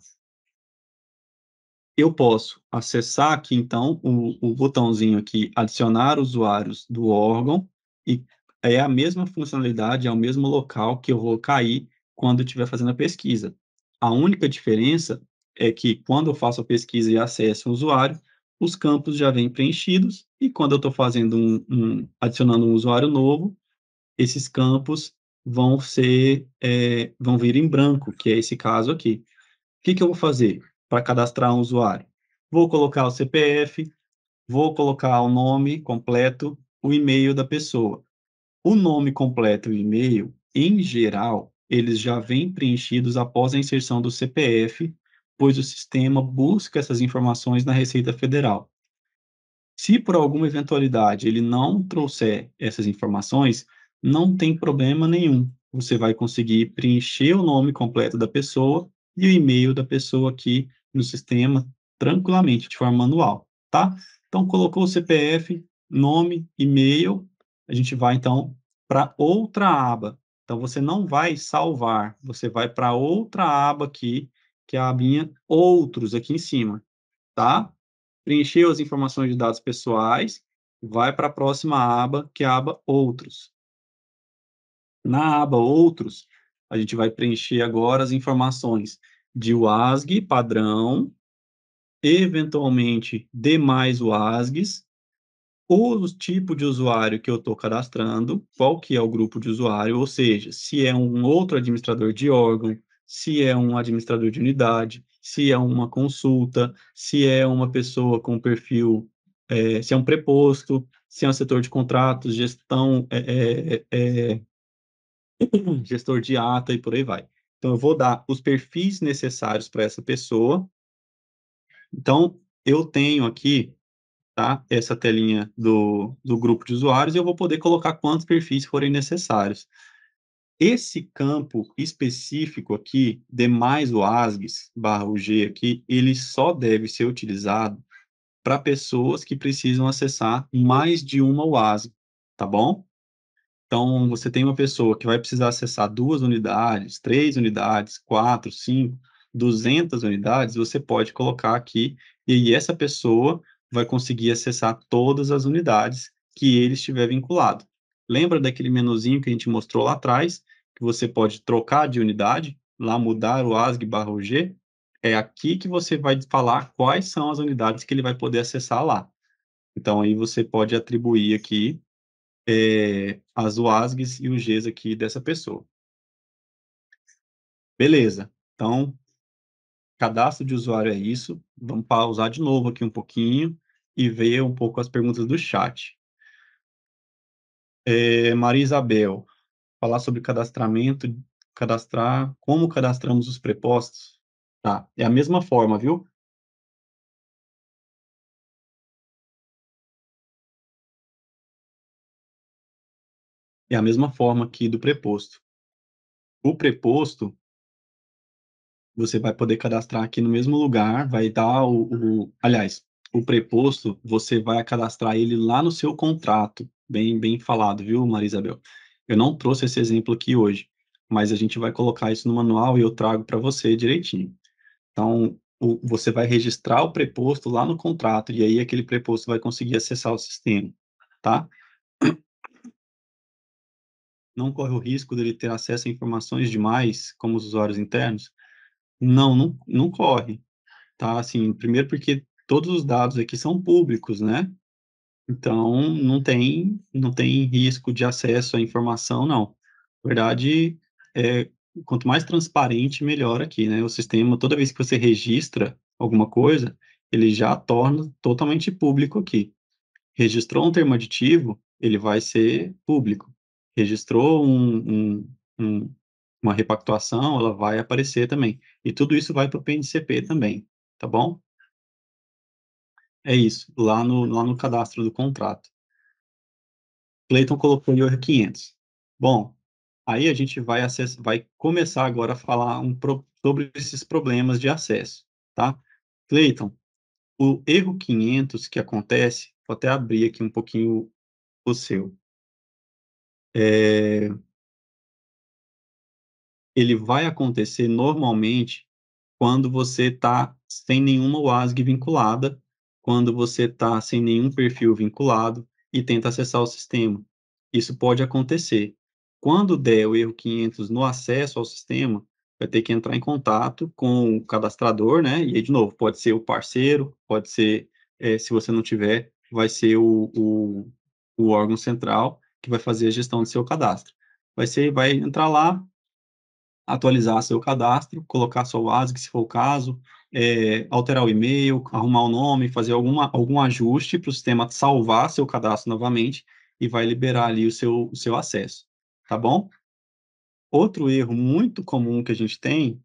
eu posso acessar aqui, então, o, o botãozinho aqui, adicionar usuários do órgão, e é a mesma funcionalidade, é o mesmo local que eu vou cair quando estiver fazendo a pesquisa. A única diferença é que quando eu faço a pesquisa e acesso ao usuário, os campos já vêm preenchidos, e quando eu estou fazendo um, um, adicionando um usuário novo, esses campos vão ser, é, vão vir em branco, que é esse caso aqui. O que, que eu vou fazer? Para cadastrar um usuário. Vou colocar o CPF, vou colocar o nome completo, o e-mail da pessoa. O nome completo e o e-mail, em geral, eles já vêm preenchidos após a inserção do CPF, pois o sistema busca essas informações na Receita Federal. Se por alguma eventualidade ele não trouxer essas informações, não tem problema nenhum. Você vai conseguir preencher o nome completo da pessoa e o e-mail da pessoa aqui no sistema tranquilamente, de forma manual, tá? Então, colocou o CPF, nome, e-mail, a gente vai, então, para outra aba. Então, você não vai salvar, você vai para outra aba aqui, que é a abinha Outros, aqui em cima, tá? Preencheu as informações de dados pessoais, vai para a próxima aba, que é a aba Outros. Na aba Outros, a gente vai preencher agora as informações de WASG padrão, eventualmente demais WASGs, o tipo de usuário que eu estou cadastrando, qual que é o grupo de usuário, ou seja, se é um outro administrador de órgão, se é um administrador de unidade, se é uma consulta, se é uma pessoa com perfil, é, se é um preposto, se é um setor de contratos, gestão, é, é gestor de ata e por aí vai. Então, eu vou dar os perfis necessários para essa pessoa. Então, eu tenho aqui, tá, essa telinha do, do grupo de usuários e eu vou poder colocar quantos perfis forem necessários. Esse campo específico aqui, demais OASGs, barra UG aqui, ele só deve ser utilizado para pessoas que precisam acessar mais de uma OASG, tá bom? Então, você tem uma pessoa que vai precisar acessar duas unidades, três unidades, quatro, cinco, 200 unidades, você pode colocar aqui, e essa pessoa vai conseguir acessar todas as unidades que ele estiver vinculado. Lembra daquele menuzinho que a gente mostrou lá atrás, que você pode trocar de unidade, lá mudar o ASG barra UG? É aqui que você vai falar quais são as unidades que ele vai poder acessar lá. Então, aí você pode atribuir aqui é, as UASGs e os Gs aqui dessa pessoa. Beleza. Então, cadastro de usuário é isso. Vamos pausar de novo aqui um pouquinho e ver um pouco as perguntas do chat. É, Maria Isabel, falar sobre cadastramento, cadastrar, como cadastramos os prepostos. Tá, é a mesma forma, viu? É a mesma forma aqui do preposto. O preposto, você vai poder cadastrar aqui no mesmo lugar, vai dar o, o aliás, o preposto, você vai cadastrar ele lá no seu contrato, bem, bem falado, viu, Maria Isabel? Eu não trouxe esse exemplo aqui hoje, mas a gente vai colocar isso no manual e eu trago para você direitinho. Então, o, você vai registrar o preposto lá no contrato, e aí aquele preposto vai conseguir acessar o sistema, tá? Não corre o risco dele ter acesso a informações demais, como os usuários internos? Não, não, não corre, tá? Assim, primeiro porque todos os dados aqui são públicos, né? Então, não tem, não tem risco de acesso à informação, não. Na verdade, é, quanto mais transparente, melhor aqui, né? O sistema, toda vez que você registra alguma coisa, ele já torna totalmente público aqui. Registrou um termo aditivo, ele vai ser público registrou um, um, um, uma repactuação, ela vai aparecer também. E tudo isso vai para o PNCP também, tá bom? É isso, lá no, lá no cadastro do contrato. Cleiton colocou o 500. Bom, aí a gente vai, acess, vai começar agora a falar um pro, sobre esses problemas de acesso, tá? Cleiton, o erro 500 que acontece, vou até abrir aqui um pouquinho o seu é, ele vai acontecer normalmente quando você está sem nenhuma WASG vinculada, quando você está sem nenhum perfil vinculado e tenta acessar o sistema. Isso pode acontecer. Quando der o erro 500 no acesso ao sistema, vai ter que entrar em contato com o cadastrador, né? E aí, de novo, pode ser o parceiro, pode ser, é, se você não tiver, vai ser o, o, o órgão central, que vai fazer a gestão do seu cadastro. Vai ser, vai entrar lá, atualizar seu cadastro, colocar sua WASG, se for o caso, é, alterar o e-mail, arrumar o nome, fazer alguma, algum ajuste para o sistema salvar seu cadastro novamente e vai liberar ali o seu, o seu acesso, tá bom? Outro erro muito comum que a gente tem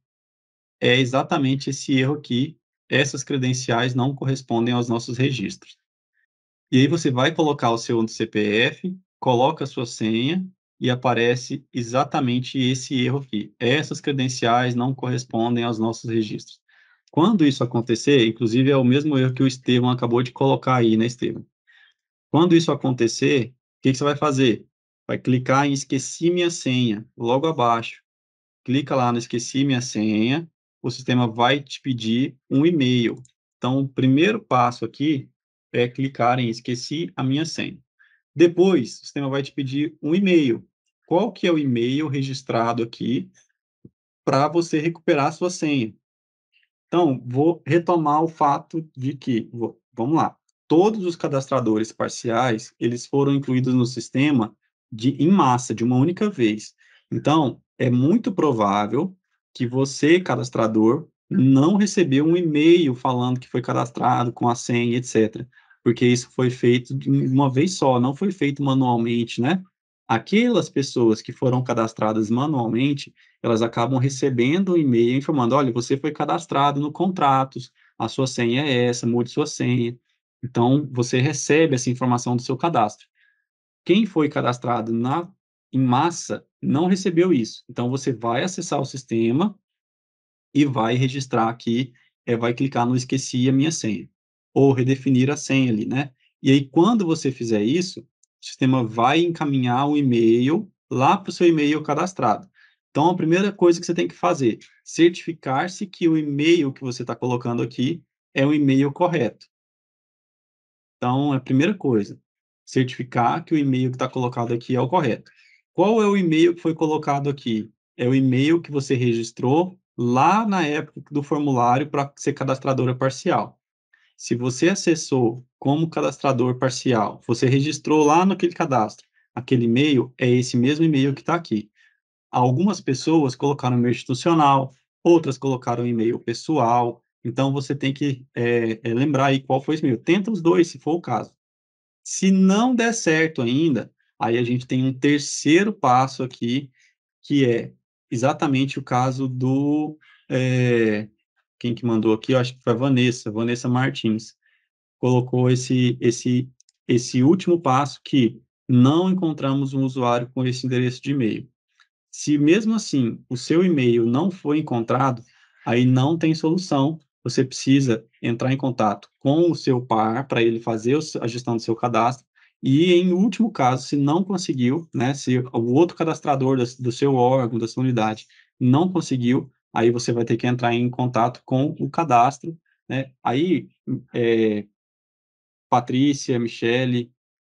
é exatamente esse erro aqui, essas credenciais não correspondem aos nossos registros. E aí você vai colocar o seu CPF, coloca a sua senha e aparece exatamente esse erro aqui. Essas credenciais não correspondem aos nossos registros. Quando isso acontecer, inclusive é o mesmo erro que o Estevam acabou de colocar aí, né, Estevam? Quando isso acontecer, o que, que você vai fazer? Vai clicar em esqueci minha senha, logo abaixo. Clica lá no esqueci minha senha, o sistema vai te pedir um e-mail. Então, o primeiro passo aqui é clicar em esqueci a minha senha. Depois, o sistema vai te pedir um e-mail. Qual que é o e-mail registrado aqui para você recuperar a sua senha? Então, vou retomar o fato de que, vamos lá, todos os cadastradores parciais, eles foram incluídos no sistema de em massa, de uma única vez. Então, é muito provável que você, cadastrador, não recebeu um e-mail falando que foi cadastrado com a senha, etc porque isso foi feito de uma vez só, não foi feito manualmente, né? Aquelas pessoas que foram cadastradas manualmente, elas acabam recebendo um e-mail informando, olha, você foi cadastrado no contratos, a sua senha é essa, mude sua senha. Então, você recebe essa informação do seu cadastro. Quem foi cadastrado na em massa não recebeu isso. Então, você vai acessar o sistema e vai registrar aqui, é, vai clicar no esqueci a minha senha ou redefinir a senha ali, né? E aí, quando você fizer isso, o sistema vai encaminhar o e-mail lá para o seu e-mail cadastrado. Então, a primeira coisa que você tem que fazer, certificar-se que o e-mail que você está colocando aqui é o e-mail correto. Então, é a primeira coisa, certificar que o e-mail que está colocado aqui é o correto. Qual é o e-mail que foi colocado aqui? É o e-mail que você registrou lá na época do formulário para ser cadastradora parcial. Se você acessou como cadastrador parcial, você registrou lá naquele cadastro, aquele e-mail é esse mesmo e-mail que está aqui. Algumas pessoas colocaram e-mail institucional, outras colocaram e-mail pessoal, então você tem que é, é, lembrar aí qual foi esse e-mail. Tenta os dois, se for o caso. Se não der certo ainda, aí a gente tem um terceiro passo aqui, que é exatamente o caso do. É, quem que mandou aqui? Eu acho que foi a Vanessa, Vanessa Martins. Colocou esse, esse, esse último passo que não encontramos um usuário com esse endereço de e-mail. Se mesmo assim o seu e-mail não foi encontrado, aí não tem solução, você precisa entrar em contato com o seu par para ele fazer a gestão do seu cadastro. E, em último caso, se não conseguiu, né, se o outro cadastrador do seu órgão, da sua unidade, não conseguiu, aí você vai ter que entrar em contato com o cadastro. Né? Aí, é, Patrícia, Michele,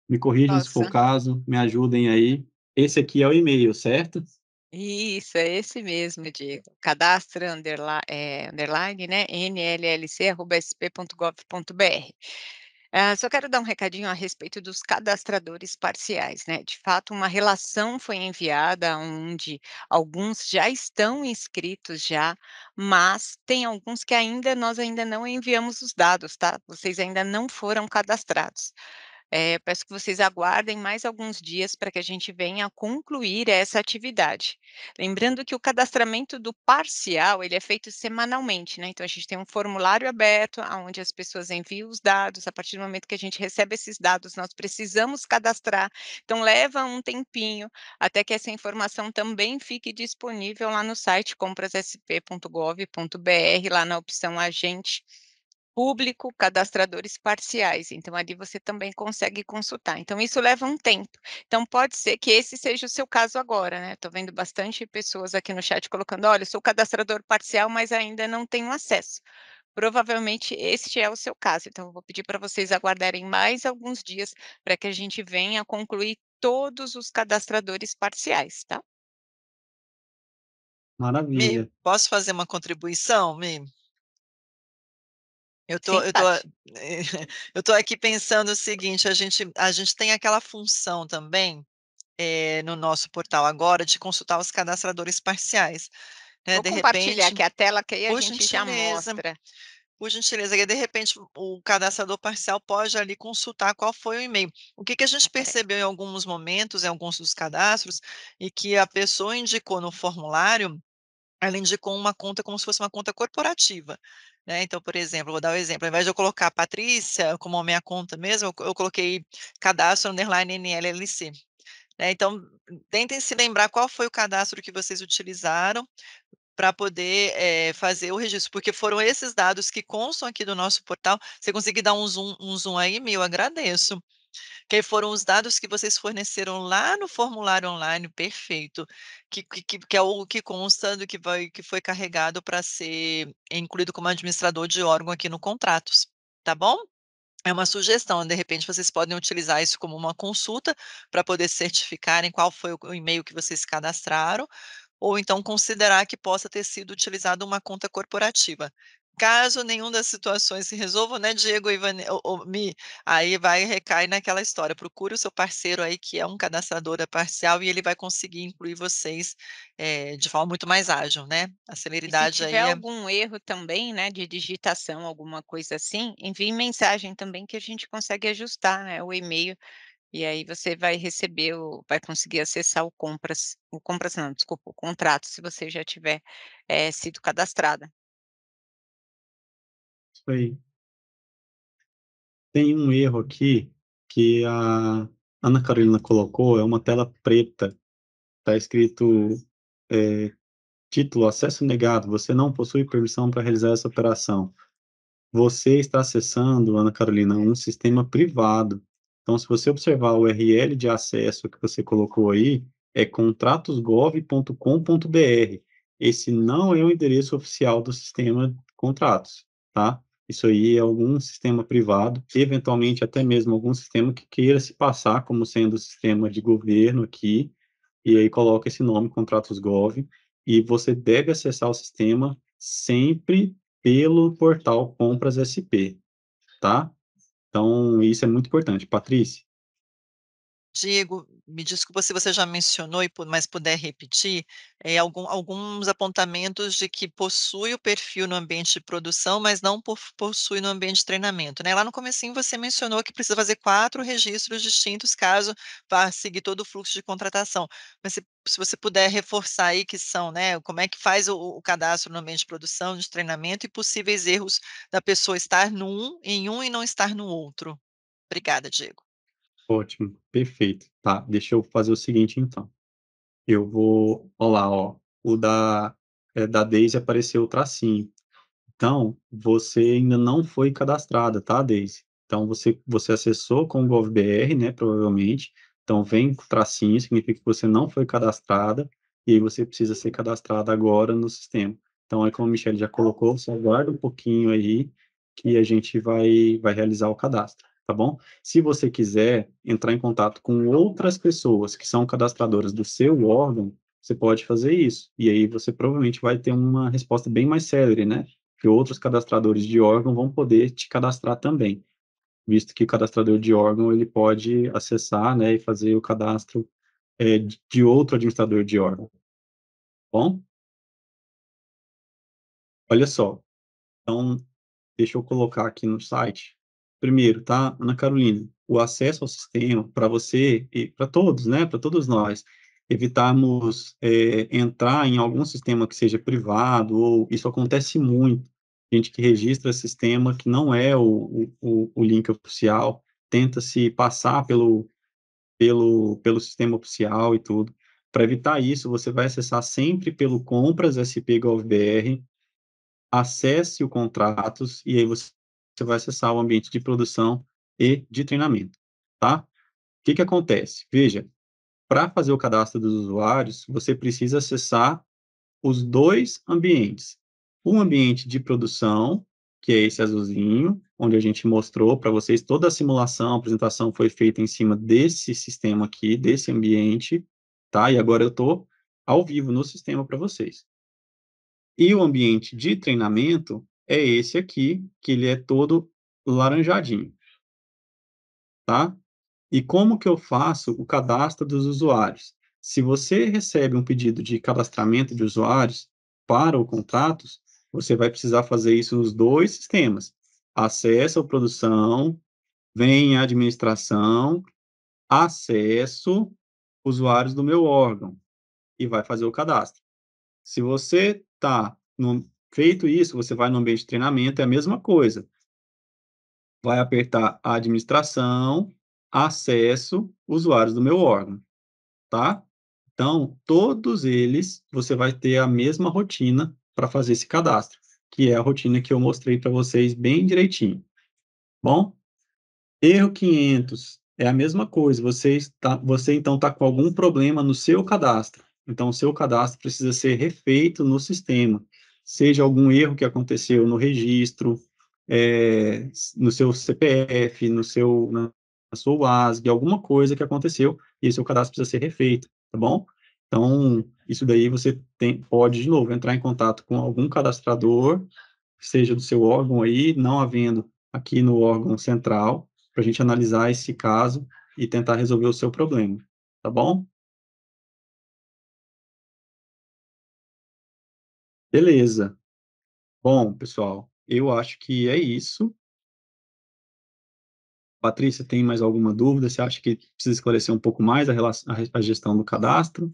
me corrijam se for o caso, me ajudem aí. Esse aqui é o e-mail, certo? Isso, é esse mesmo, Diego. Cadastra underline, é, underline né, nllc.sp.gov.br. Ah, só quero dar um recadinho a respeito dos cadastradores parciais, né? De fato, uma relação foi enviada onde alguns já estão inscritos já, mas tem alguns que ainda nós ainda não enviamos os dados, tá? Vocês ainda não foram cadastrados. Eh, peço que vocês aguardem mais alguns dias para que a gente venha concluir essa atividade. Lembrando que o cadastramento do parcial, ele é feito semanalmente, né, então a gente tem um formulário aberto, aonde as pessoas enviam os dados, a partir do momento que a gente recebe esses dados, nós precisamos cadastrar, então leva um tempinho até que essa informação também fique disponível lá no site comprasSP.gov.br, lá na opção agente público, cadastradores parciais, então ali você também consegue consultar. Então isso leva um tempo. Então pode ser que esse seja o seu caso agora, né? Estou vendo bastante pessoas aqui no chat colocando: olha, eu sou cadastrador parcial, mas ainda não tenho acesso. Provavelmente este é o seu caso, então eu vou pedir para vocês aguardarem mais alguns dias para que a gente venha concluir todos os cadastradores parciais, tá? Maravilha. Posso fazer uma contribuição, Mi? Eu tô Sim, eu tô pode. eu tô aqui pensando o seguinte, a gente a gente tem aquela função também, eh, no nosso portal agora de consultar os cadastradores parciais, né, Vou de compartilhar repente aqui a tela, que aí a gente já gentileza, mostra. por gentileza, aí de repente o cadastrador parcial pode ali consultar qual foi o e-mail. O que que a gente aí. percebeu em alguns momentos, em alguns dos cadastros, e que a pessoa indicou no formulário, ela indicou uma conta como se fosse uma conta corporativa, né, então, por exemplo, vou dar o exemplo, ao invés de eu colocar Patrícia como a minha conta mesmo, eu co eu coloquei cadastro underline NLLC, né, então tentem se lembrar qual foi o cadastro que vocês utilizaram para poder, eh, fazer o registro, porque foram esses dados que constam aqui do nosso portal. Se conseguir dar um zoom um zoom aí, Mi, eu agradeço. Que foram os dados que vocês forneceram lá no formulário online, perfeito, que que que é o que consta do que que foi carregado para ser incluído como administrador de órgão aqui no contratos, tá bom? É uma sugestão, de repente vocês podem utilizar isso como uma consulta, para poder certificarem qual foi o e-mail que vocês cadastraram, ou então considerar que possa ter sido utilizado uma conta corporativa. Caso nenhum das situações se resolvam, né, Diego e Vane ô ô Mi, aí vai recai naquela história, procure o seu parceiro aí que é um cadastrador parcial e ele vai conseguir incluir vocês, eh, de forma muito mais ágil, né, a E se celeridade tiver aí é algum erro também, né, de digitação, alguma coisa assim, envie mensagem também que a gente consegue ajustar, né, o e-mail, e aí você vai receber o vai conseguir acessar o compras o compras não, desculpa, o contrato, se você já tiver, eh, sido cadastrada. Isso aí. Tem um erro aqui, que a Ana Carolina colocou, é uma tela preta, tá escrito, eh, título "Acesso negado, você não possui permissão para realizar essa operação". Você está acessando, Ana Carolina, um sistema privado, Então, se você observar o URL de acesso que você colocou aí, é contratosgov.com.br. Esse não é o endereço oficial do sistema de contratos, tá? Isso aí é algum sistema privado, eventualmente até mesmo algum sistema que queira se passar como sendo sistema de governo aqui, e aí coloca esse nome, Contratos Gov, e você deve acessar o sistema sempre pelo portal Compras SP, tá? Então, isso é muito importante. Patrícia? Diego, me desculpa se você já mencionou mas puder repetir, eh, algum alguns apontamentos de que possui o perfil no ambiente de produção, mas não possui no ambiente de treinamento, né. Lá no comecinho você mencionou que precisa fazer 4 registros distintos caso vá seguir todo o fluxo de contratação. Mas se se você puder reforçar aí que são, né, como é que faz o o cadastro no ambiente de produção, de treinamento e possíveis erros da pessoa estar num em um e não estar no outro. Obrigada, Diego. Ótimo, perfeito. Tá, deixa eu fazer o seguinte então, eu vou ó lá, ó, o da, eh, da Deise apareceu o tracinho. Então, você ainda não foi cadastrada, tá, Deise? Então você você acessou com o gov.br, né, provavelmente, então vem com o tracinho, significa que você não foi cadastrada, e aí você precisa ser cadastrada agora no sistema. Então, aí como a Michele já colocou, você aguarda um pouquinho aí, que a gente vai vai realizar o cadastro tá bom? Se você quiser entrar em contato com outras pessoas que são cadastradoras do seu órgão, você pode fazer isso, e aí você provavelmente vai ter uma resposta bem mais célere, né, que outros cadastradores de órgão vão poder te cadastrar também, visto que o cadastrador de órgão, ele pode acessar, né, e fazer o cadastro, eh, de outro administrador de órgão. Bom? Olha só, então, deixa eu colocar aqui no site Primeiro, tá, Ana Carolina, o acesso ao sistema para você e para todos, né, para todos nós, evitarmos, eh, entrar em algum sistema que seja privado ou isso acontece muito, gente que registra sistema que não é o o o link oficial, tenta se passar pelo pelo pelo sistema oficial e tudo. Para evitar isso, você vai acessar sempre pelo compras SP Gov.br, acesse o contratos e aí você você vai acessar o ambiente de produção e de treinamento, tá? O que que acontece? Veja, para fazer o cadastro dos usuários, você precisa acessar os 2 ambientes. Um ambiente de produção, que é esse azulzinho, onde a gente mostrou para vocês toda a simulação, a apresentação foi feita em cima desse sistema aqui, desse ambiente, tá? E agora eu estou ao vivo no sistema para vocês. E o ambiente de treinamento é esse aqui, que ele é todo laranjadinho. Tá? E como que eu faço o cadastro dos usuários? Se você recebe um pedido de cadastramento de usuários para o contratos, você vai precisar fazer isso nos dois sistemas. Acesso à produção, vem a administração, acesso usuários do meu órgão e vai fazer o cadastro. Se você está no Feito isso, você vai no ambiente de treinamento, é a mesma coisa. Vai apertar administração, acesso, usuários do meu órgão, tá? Então, todos eles, você vai ter a mesma rotina para fazer esse cadastro, que é a rotina que eu mostrei para vocês bem direitinho. Bom? Erro 500 é a mesma coisa, você, está, você então está com algum problema no seu cadastro. Então, o seu cadastro precisa ser refeito no sistema seja algum erro que aconteceu no registro, é, no seu CPF, no seu, na, sua UASG, alguma coisa que aconteceu e seu cadastro precisa ser refeito, tá bom? Então, isso daí você tem, pode, de novo, entrar em contato com algum cadastrador, seja do seu órgão aí, não havendo aqui no órgão central, para a gente analisar esse caso e tentar resolver o seu problema, tá bom? Beleza. Bom, pessoal, eu acho que é isso. Patrícia, tem mais alguma dúvida? Você acha que precisa esclarecer um pouco mais a relação a gestão do cadastro?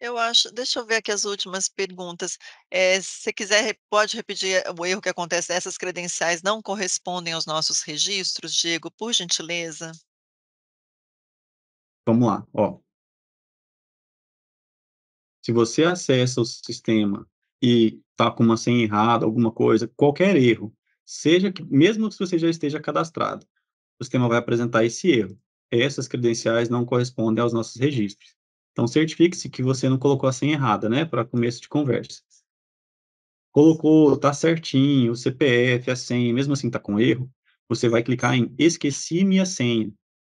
Eu acho deixa eu ver aqui as últimas perguntas. Eh, se quiser, pode repetir o erro que acontece, essas credenciais não correspondem aos nossos registros, Diego, por gentileza? Vamos lá, ó. Se você acessa o sistema e está com uma senha errada, alguma coisa, qualquer erro, seja que mesmo que você já esteja cadastrado, o sistema vai apresentar esse erro. Essas credenciais não correspondem aos nossos registros. Então, certifique-se que você não colocou a senha errada, né, para começo de conversa. Colocou, tá certinho, o CPF, a senha, mesmo assim tá com erro, você vai clicar em esqueci minha senha.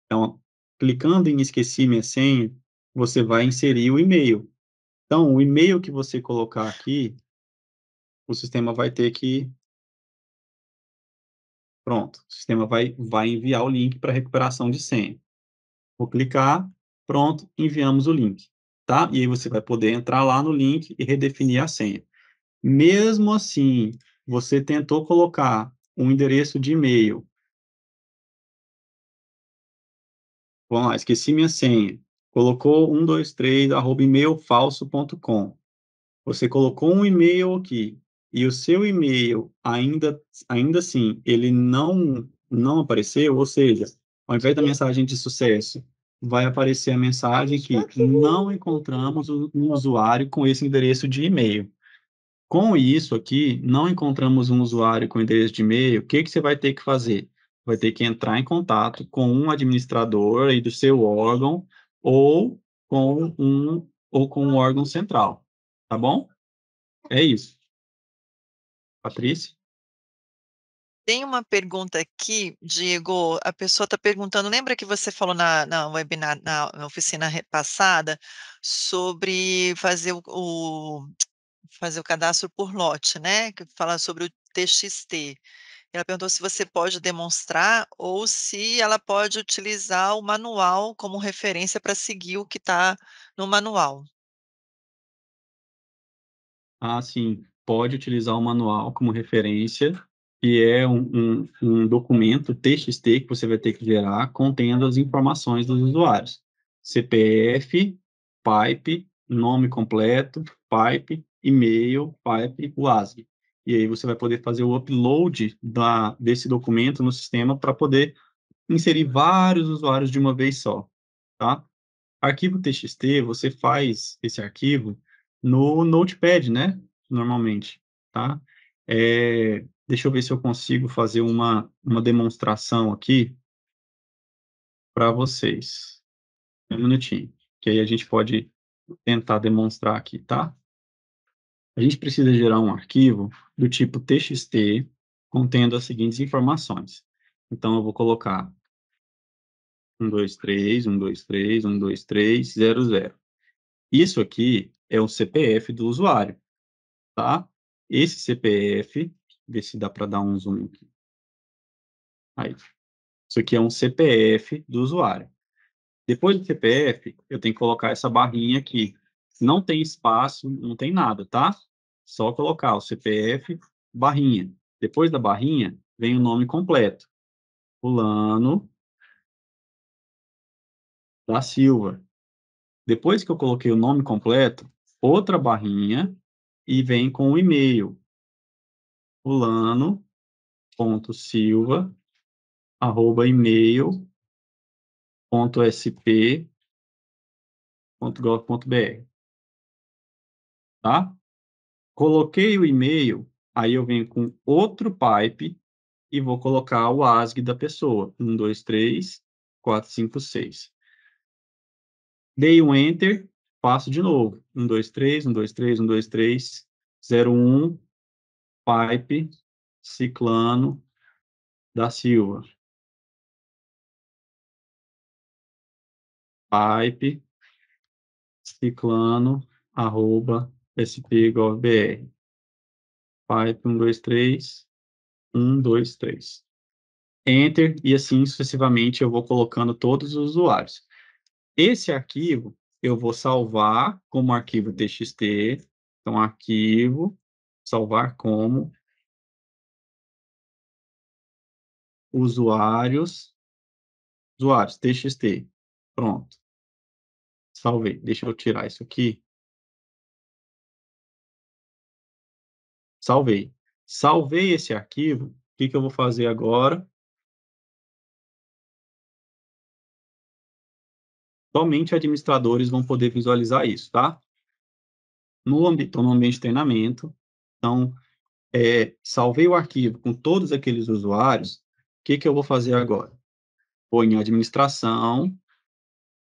Então, clicando em esqueci minha senha, você vai inserir o e-mail. Então, o e-mail que você colocar aqui, o sistema vai ter que Pronto, o sistema vai, vai enviar o link para recuperação de senha. Vou clicar, pronto, enviamos o link, tá? E aí você vai poder entrar lá no link e redefinir a senha. Mesmo assim, você tentou colocar um endereço de e-mail. Vamos lá, esqueci minha senha. Colocou 123 arroba e-mailfalso.com. Você colocou um e-mail aqui e o seu e-mail ainda, ainda assim, ele não, não apareceu, ou seja, ao invés da mensagem de sucesso, vai aparecer a mensagem que não encontramos um usuário com esse endereço de e-mail. Com isso aqui, não encontramos um usuário com endereço de e-mail, o que, que você vai ter que fazer? Vai ter que entrar em contato com um administrador aí do seu órgão ou com um ou com um órgão central, tá bom? É isso. Patrícia? Tem uma pergunta aqui, Diego, a pessoa está perguntando, lembra que você falou na, na webinar, na, na oficina passada, sobre fazer o, o, fazer o cadastro por lote, né? Que fala sobre o TXT. Ela perguntou se você pode demonstrar ou se ela pode utilizar o manual como referência para seguir o que está no manual. Ah, sim pode utilizar o manual como referência, que é um, um, um, documento TXT que você vai ter que gerar contendo as informações dos usuários. CPF, pipe, nome completo, pipe, e-mail, pipe, WASG. E aí você vai poder fazer o upload da, desse documento no sistema para poder inserir vários usuários de uma vez só, tá? Arquivo TXT, você faz esse arquivo no Notepad, né? normalmente, tá? É, deixa eu ver se eu consigo fazer uma, uma demonstração aqui para vocês. Um minutinho, que aí a gente pode tentar demonstrar aqui, tá? A gente precisa gerar um arquivo do tipo txt contendo as seguintes informações. Então, eu vou colocar 123, 123, 123, 00. Isso aqui é o CPF do usuário tá? Esse CPF, ver se dá para dar um zoom aqui. Aí. Isso aqui é um CPF do usuário. Depois do CPF, eu tenho que colocar essa barrinha aqui. Não tem espaço, não tem nada, tá? Só colocar o CPF, barrinha. Depois da barrinha, vem o nome completo. Fulano da Silva. Depois que eu coloquei o nome completo, outra barrinha, e vem com o e-mail fulano.silva arroba e-mail tá? Coloquei o e-mail, aí eu venho com outro pipe e vou colocar o ASG da pessoa. 1, 2, 3, 4, 5, 6. Dei um Enter, passo de novo. 1, 2, 3, 1, 2, 3, 1, 2, 3, 0, 1, pipe, ciclano, da Silva. Pipe, ciclano, arroba, sp.gov.br. Pipe 1, 2, 3, 1, 2, 3. Enter, e assim sucessivamente eu vou colocando todos os usuários. Esse arquivo eu vou salvar como arquivo txt, então arquivo, salvar como usuários, usuários, txt, pronto. Salvei, deixa eu tirar isso aqui. Salvei. Salvei esse arquivo, o que, que eu vou fazer agora? Somente administradores vão poder visualizar isso, tá? No, ambiente, no ambiente de treinamento, então, é, salvei o arquivo com todos aqueles usuários, o que, que eu vou fazer agora? ou em administração,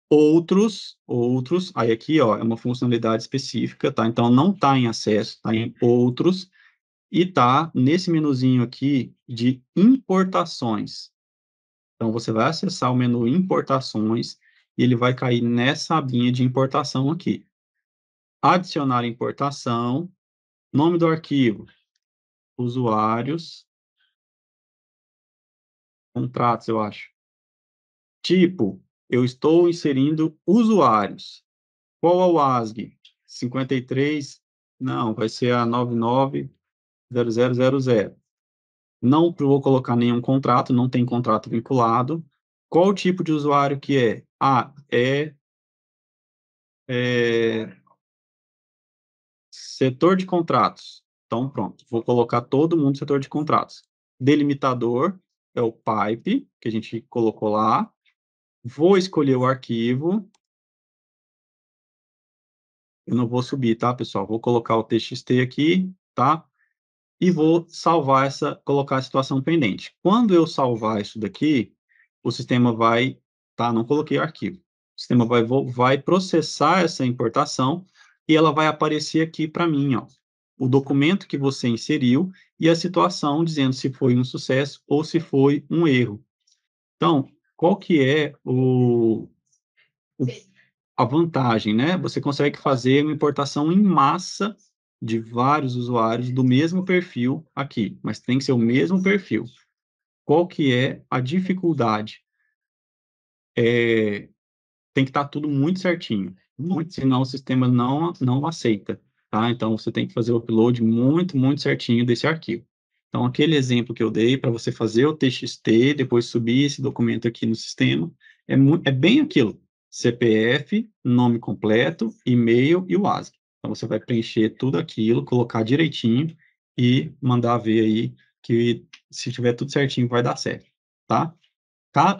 outros, outros, aí aqui, ó, é uma funcionalidade específica, tá? Então, não está em acesso, está em outros, e está nesse menuzinho aqui de importações. Então, você vai acessar o menu importações, e ele vai cair nessa abinha de importação aqui. Adicionar importação, nome do arquivo, usuários, contratos, eu acho. Tipo, eu estou inserindo usuários. Qual é o ASG? 53, não, vai ser a 990000. Não vou colocar nenhum contrato, não tem contrato vinculado. Qual o tipo de usuário que é? Ah, é, é setor de contratos. Então, pronto, vou colocar todo mundo no setor de contratos. Delimitador é o pipe, que a gente colocou lá. Vou escolher o arquivo. Eu não vou subir, tá, pessoal? Vou colocar o TXT aqui, tá? E vou salvar essa, colocar a situação pendente. Quando eu salvar isso daqui, o sistema vai, tá? Não coloquei arquivo. O sistema vai, vai processar essa importação e ela vai aparecer aqui para mim, ó. O documento que você inseriu e a situação dizendo se foi um sucesso ou se foi um erro. Então, qual que é o, o a vantagem, né? Você consegue fazer uma importação em massa de vários usuários do mesmo perfil aqui, mas tem que ser o mesmo perfil. Qual que é a dificuldade? É, tem que estar tá tudo muito certinho, muito, senão o sistema não, não aceita, tá? Então, você tem que fazer o upload muito, muito certinho desse arquivo. Então, aquele exemplo que eu dei para você fazer o TXT, depois subir esse documento aqui no sistema, é, é bem aquilo. CPF, nome completo, e-mail e o ASCII. Então, você vai preencher tudo aquilo, colocar direitinho e mandar ver aí que se tiver tudo certinho vai dar certo, tá?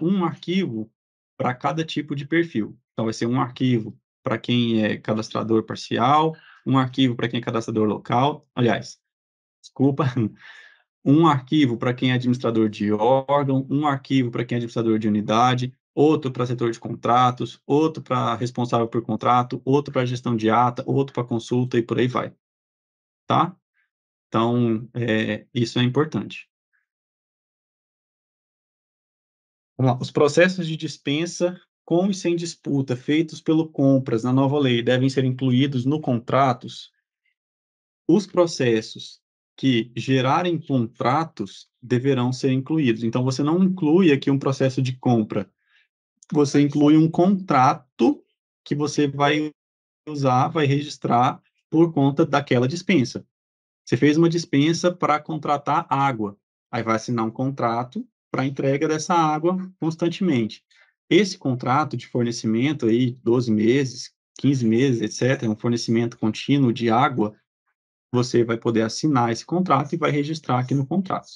Um arquivo para cada tipo de perfil. Então, vai ser um arquivo para quem é cadastrador parcial, um arquivo para quem é cadastrador local, aliás, desculpa, um arquivo para quem é administrador de órgão, um arquivo para quem é administrador de unidade, outro para setor de contratos, outro para responsável por contrato, outro para gestão de ata, outro para consulta e por aí vai. Tá? Então, é, isso é importante. Vamos lá. Os processos de dispensa com e sem disputa feitos pelo compras na nova lei devem ser incluídos no contratos. Os processos que gerarem contratos deverão ser incluídos. Então, você não inclui aqui um processo de compra, você inclui um contrato que você vai usar, vai registrar por conta daquela dispensa. Você fez uma dispensa para contratar água, aí vai assinar um contrato para entrega dessa água constantemente. Esse contrato de fornecimento aí, 12 meses, 15 meses, etc., um fornecimento contínuo de água, você vai poder assinar esse contrato e vai registrar aqui no contrato,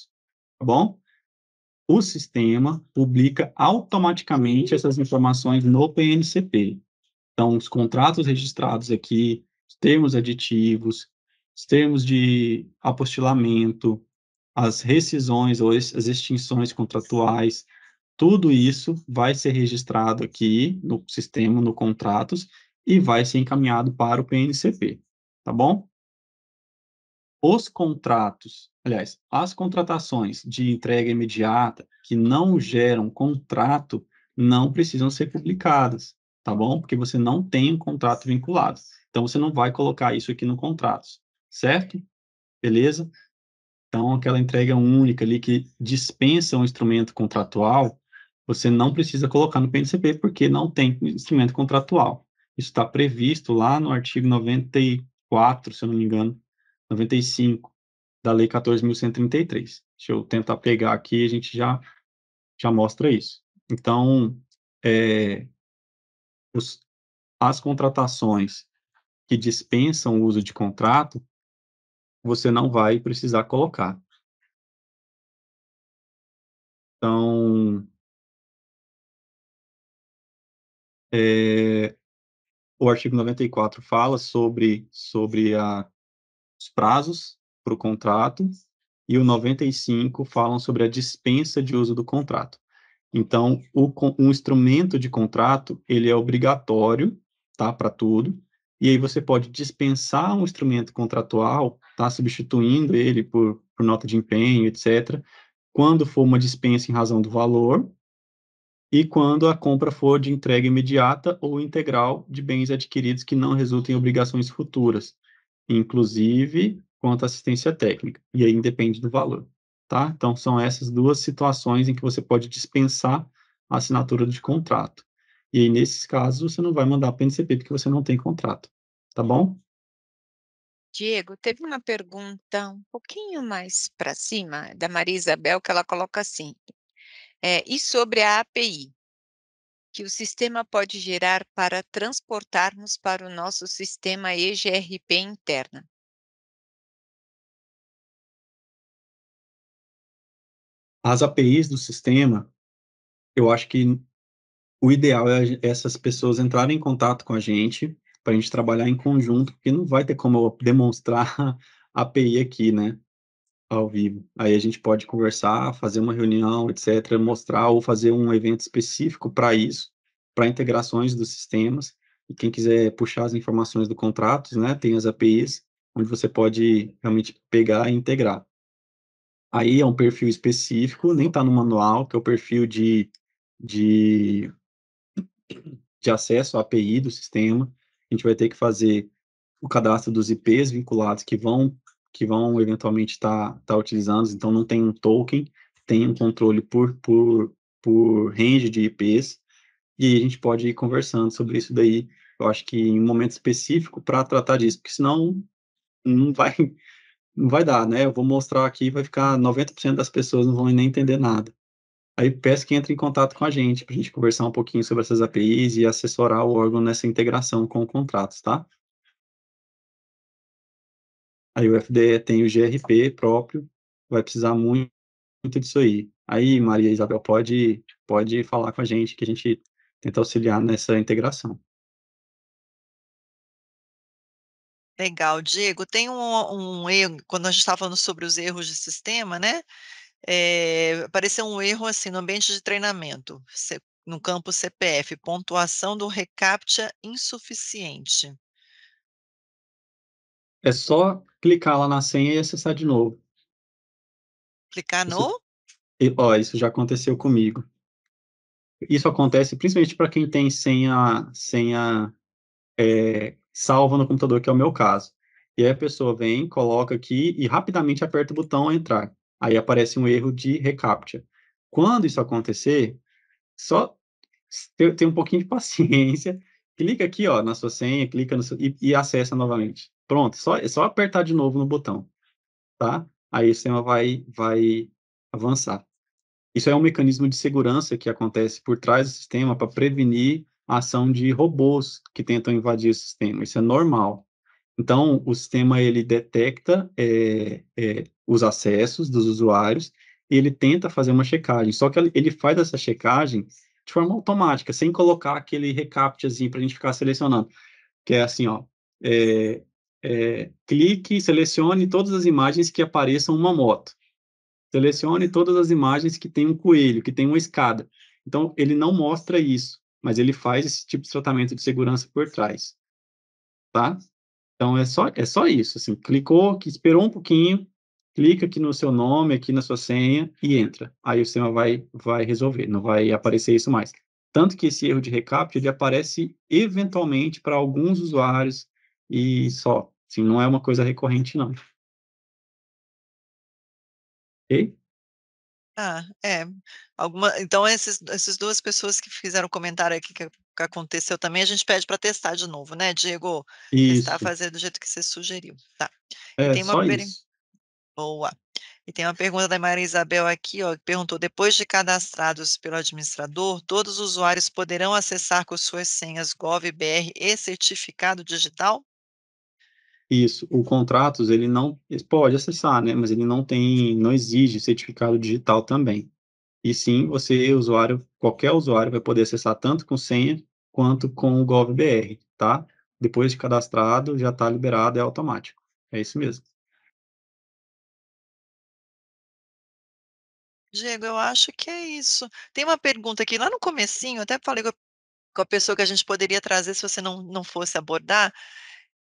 tá bom? O sistema publica automaticamente essas informações no PNCP. Então, os contratos registrados aqui, os termos aditivos, os termos de apostilamento, as rescisões ou as extinções contratuais, tudo isso vai ser registrado aqui no sistema, no contratos, e vai ser encaminhado para o PNCP, tá bom? Os contratos, aliás, as contratações de entrega imediata que não geram contrato não precisam ser publicadas, tá bom? Porque você não tem um contrato vinculado. Então, você não vai colocar isso aqui no contrato, certo? Beleza? Então, aquela entrega única ali que dispensa um instrumento contratual, você não precisa colocar no PNCP, porque não tem instrumento contratual. Isso está previsto lá no artigo 94, se eu não me engano, 95, da Lei 14.133. Deixa eu tentar pegar aqui, a gente já, já mostra isso. Então, é, os, as contratações que dispensam o uso de contrato, você não vai precisar colocar. Então, é, o artigo 94 fala sobre, sobre a, os prazos para o contrato e o 95 falam sobre a dispensa de uso do contrato. Então, o, um instrumento de contrato, ele é obrigatório, tá, para tudo, e aí você pode dispensar um instrumento contratual, tá, substituindo ele por, por nota de empenho, etc., quando for uma dispensa em razão do valor, e quando a compra for de entrega imediata ou integral de bens adquiridos que não resultem em obrigações futuras, inclusive quanto à assistência técnica, e aí independe do valor, tá? Então, são essas duas situações em que você pode dispensar a assinatura de contrato. E aí, nesses casos, você não vai mandar para NCP porque você não tem contrato, tá bom? Diego, teve uma pergunta um pouquinho mais para cima, da Maria Isabel, que ela coloca assim, é, e sobre a API, que o sistema pode gerar para transportarmos para o nosso sistema EGRP interna? As APIs do sistema, eu acho que o ideal é essas pessoas entrarem em contato com a gente, para a gente trabalhar em conjunto, porque não vai ter como eu demonstrar a API aqui, né? ao vivo. Aí a gente pode conversar, fazer uma reunião, etc., mostrar ou fazer um evento específico para isso, para integrações dos sistemas. E quem quiser puxar as informações do contrato, né, tem as APIs, onde você pode realmente pegar e integrar. Aí é um perfil específico, nem está no manual, que é o perfil de, de, de acesso à API do sistema. A gente vai ter que fazer o cadastro dos IPs vinculados que vão que vão eventualmente estar tá, tá utilizando, então não tem um token, tem um controle por, por, por range de IPs, e a gente pode ir conversando sobre isso daí, eu acho que em um momento específico para tratar disso, porque senão não vai, não vai dar, né? Eu vou mostrar aqui, vai ficar 90% das pessoas não vão nem entender nada. Aí peço que entre em contato com a gente, para a gente conversar um pouquinho sobre essas APIs e assessorar o órgão nessa integração com contratos, tá? Aí o FDE tem o GRP próprio, vai precisar muito, muito disso aí. Aí, Maria Isabel, pode, pode falar com a gente, que a gente tenta auxiliar nessa integração. Legal, Diego, tem um, um erro, quando a gente estava falando sobre os erros de sistema, né, é, apareceu um erro, assim, no ambiente de treinamento, no campo CPF, pontuação do reCAPTCHA insuficiente. É só clicar lá na senha e acessar de novo. Clicar Isso, no? ó, isso já aconteceu comigo. Isso acontece principalmente para quem tem senha, senha é, salva no computador, que é o meu caso. E aí a pessoa vem, coloca aqui e rapidamente aperta o botão entrar. Aí aparece um erro de reCAPTCHA. Quando isso acontecer, só ter, um pouquinho de paciência, clica aqui ó, na sua senha, clica no seu, e, e acessa novamente. Pronto, só, é só apertar de novo no botão, tá? Aí o sistema vai, vai avançar. Isso é um mecanismo de segurança que acontece por trás do sistema para prevenir a ação de robôs que tentam invadir o sistema. Isso é normal. Então, o sistema ele detecta é, é, os acessos dos usuários e ele tenta fazer uma checagem. Só que ele faz essa checagem de forma automática, sem colocar aquele recaptchazinho para a gente ficar selecionando. Que é assim, ó, é, clique selecione todas as imagens que apareçam uma moto. Selecione todas as imagens que tem um coelho, que tem uma escada. Então, ele não mostra isso, mas ele faz esse tipo de tratamento de segurança por trás. Tá? Então, é só, é só isso. Assim, clicou, que esperou um pouquinho, clica aqui no seu nome, aqui na sua senha e entra. Aí o sistema vai, vai resolver, não vai aparecer isso mais. Tanto que esse erro de recaptcha, ele aparece eventualmente para alguns usuários e só. Assim, não é uma coisa recorrente, não. Ok? Ah, é. Alguma então esses essas duas pessoas que fizeram comentário aqui que que aconteceu também, a gente pede para testar de novo, né, Diego? Testar, Isso. fazer do jeito que você sugeriu, tá. E É, tem uma per boa. E tem uma pergunta da Maria Isabel aqui, ó, que perguntou: "Depois de cadastrados pelo administrador, todos os usuários poderão acessar com suas senhas gov.br e certificado digital?" Isso, o contratos, ele não ele pode acessar, né, mas ele não tem não exige certificado digital também. E sim, você, usuário, qualquer usuário vai poder acessar tanto com senha quanto com o gov.br, tá? Depois de cadastrado, já está liberado, é automático. É isso mesmo. Diego, eu acho que é isso. Tem uma pergunta aqui, lá no comecinho, eu até falei com a pessoa que a gente poderia trazer se você não não fosse abordar,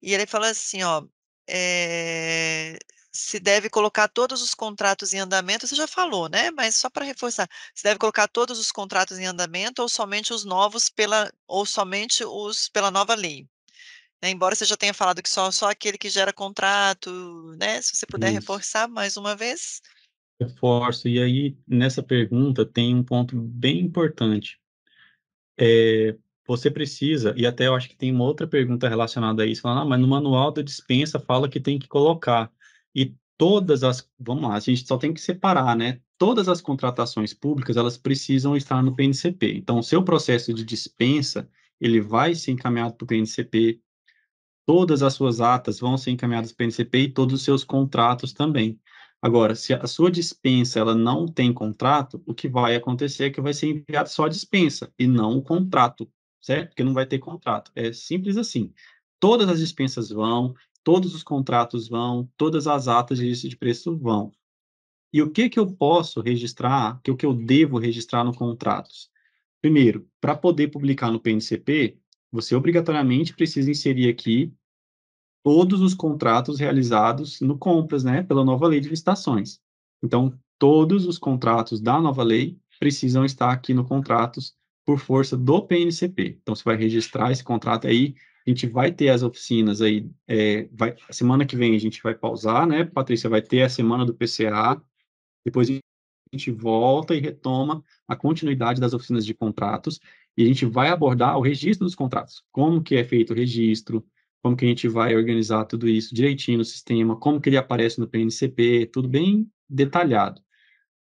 e ele falou assim, ó, eh, se deve colocar todos os contratos em andamento você já falou, né, mas só para reforçar, se deve colocar todos os contratos em andamento ou somente os novos pela ou somente os pela nova lei? Né, embora você já tenha falado que só só aquele que gera contrato, né, se você puder Isso. reforçar mais uma vez. Reforço, e aí nessa pergunta tem um ponto bem importante. Eh, você precisa e até eu acho que tem uma outra pergunta relacionada a isso, falando: "Ah, mas no manual da dispensa fala que tem que colocar", e todas as vamos lá, a gente só tem que separar, né, todas as contratações públicas elas precisam estar no PNCP, então o seu processo de dispensa, ele vai ser encaminhado para o PNCP, todas as suas atas vão ser encaminhadas para o PNCP e todos os seus contratos também. Agora, se a sua dispensa ela não tem contrato, o que vai acontecer é que vai ser enviado só a dispensa e não o contrato, certo? Porque não vai ter contrato, é simples assim. Todas as dispensas vão, todos os contratos vão, todas as atas de lista de preço vão. E o que que eu posso registrar, que o que eu devo registrar no contratos? Primeiro, para poder publicar no PNCP, você obrigatoriamente precisa inserir aqui todos os contratos realizados no compras, né, pela nova lei de licitações. Então, todos os contratos da nova lei precisam estar aqui no contratos por força do PNCP. Então, você vai registrar esse contrato aí, a gente vai ter as oficinas aí, eh, vai semana que vem a gente vai pausar, né, Patrícia, vai ter a semana do PCA, depois a gente volta e retoma a continuidade das oficinas de contratos, e a gente vai abordar o registro dos contratos, como que é feito o registro, como que a gente vai organizar tudo isso direitinho no sistema, como que ele aparece no PNCP, tudo bem detalhado.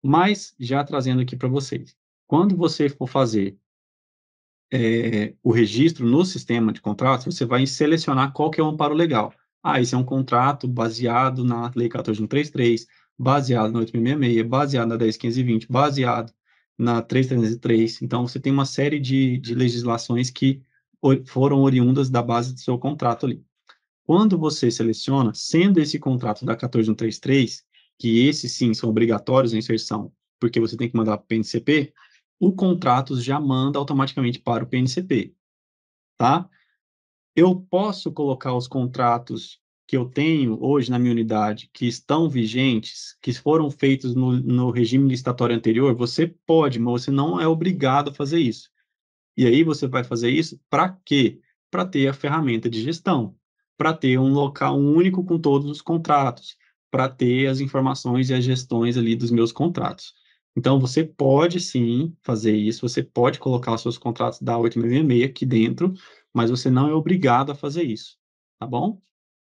Mas, já trazendo aqui para vocês, quando você for fazer eh, o registro no sistema de contratos, você vai selecionar qual que é o amparo legal. Ah, esse é um contrato baseado na lei 14.133, baseado na 8.666, baseado na 10.520, baseado na 3.303, então você tem uma série de de legislações que foram oriundas da base do seu contrato ali. Quando você seleciona, sendo esse contrato da 14.133, que esses sim são obrigatórios a inserção, porque você tem que mandar para o PNCP, o contrato já manda automaticamente para o PNCP, tá? Eu posso colocar os contratos que eu tenho hoje na minha unidade, que estão vigentes, que foram feitos no no regime licitatório anterior, você pode, mas você não é obrigado a fazer isso. E aí você vai fazer isso para quê? Para ter a ferramenta de gestão, para ter um local único com todos os contratos, para ter as informações e as gestões ali dos meus contratos. Então você pode sim fazer isso, você pode colocar os seus contratos da 8.666 aqui dentro, mas você não é obrigado a fazer isso, tá bom?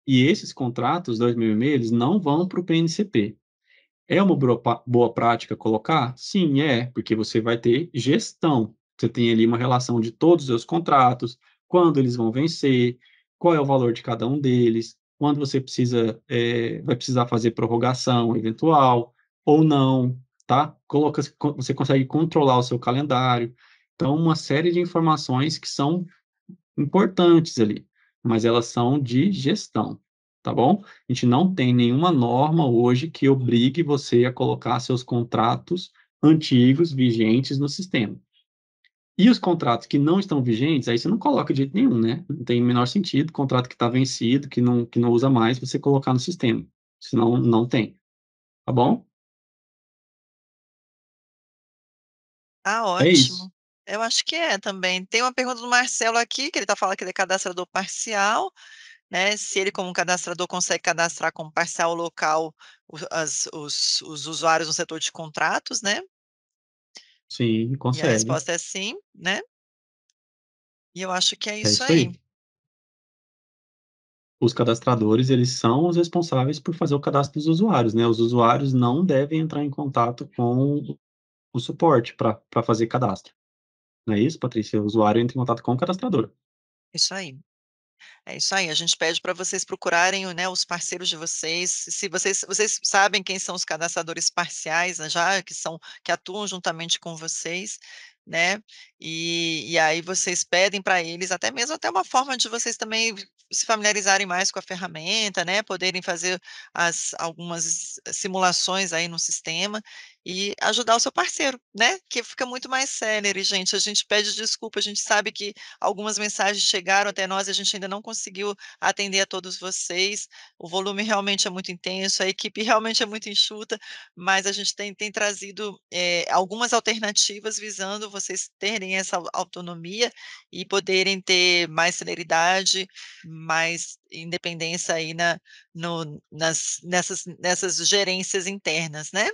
E esses contratos 2.666, eles não vão para o PNCP. É uma boa prática colocar? Sim, é, porque você vai ter gestão. Você tem ali uma relação de todos os seus contratos, quando eles vão vencer, qual é o valor de cada um deles, quando você precisa, eh, vai precisar fazer prorrogação eventual ou não, tá? Coloca você consegue controlar o seu calendário. Então, uma série de informações que são importantes ali, mas elas são de gestão, tá bom? A gente não tem nenhuma norma hoje que obrigue você a colocar seus contratos antigos, vigentes no sistema. E os contratos que não estão vigentes, aí você não coloca de jeito nenhum, né, não tem o menor sentido, contrato que está vencido, que não que não usa mais, você colocar no sistema, senão não tem, tá bom? Ah, É isso. ótimo. Eu acho que é também. Tem uma pergunta do Marcelo aqui, que ele está falando que ele é cadastrador parcial, né, se ele como cadastrador consegue cadastrar como parcial local o as os os usuários no setor de contratos, né. Sim, E a consegue. resposta é sim, né. E eu acho que é É isso isso aí. aí. Os cadastradores, eles são os responsáveis por fazer o cadastro dos usuários, né, os usuários não devem entrar em contato com o suporte pra fazer cadastro. Não é isso, Patrícia? O usuário entra em contato com o cadastrador. Isso aí. É isso aí, a gente pede para vocês procurarem né, os parceiros de vocês, se vocês vocês sabem quem são os cadastradores parciais, já que são que atuam juntamente com vocês, né, e e aí vocês pedem para eles até mesmo até uma forma de vocês também se familiarizarem mais com a ferramenta, né, poderem fazer as algumas simulações aí no sistema, e ajudar o seu parceiro, né, que fica muito mais célere, gente. A gente pede desculpa, a gente sabe que algumas mensagens chegaram até nós e a gente ainda não conseguiu atender a todos vocês. O volume realmente é muito intenso, a equipe realmente é muito enxuta, mas a gente tem tem trazido, eh, algumas alternativas visando vocês terem essa au autonomia e poderem ter mais celeridade, mais independência aí na no nas nessas nessas gerências internas, né.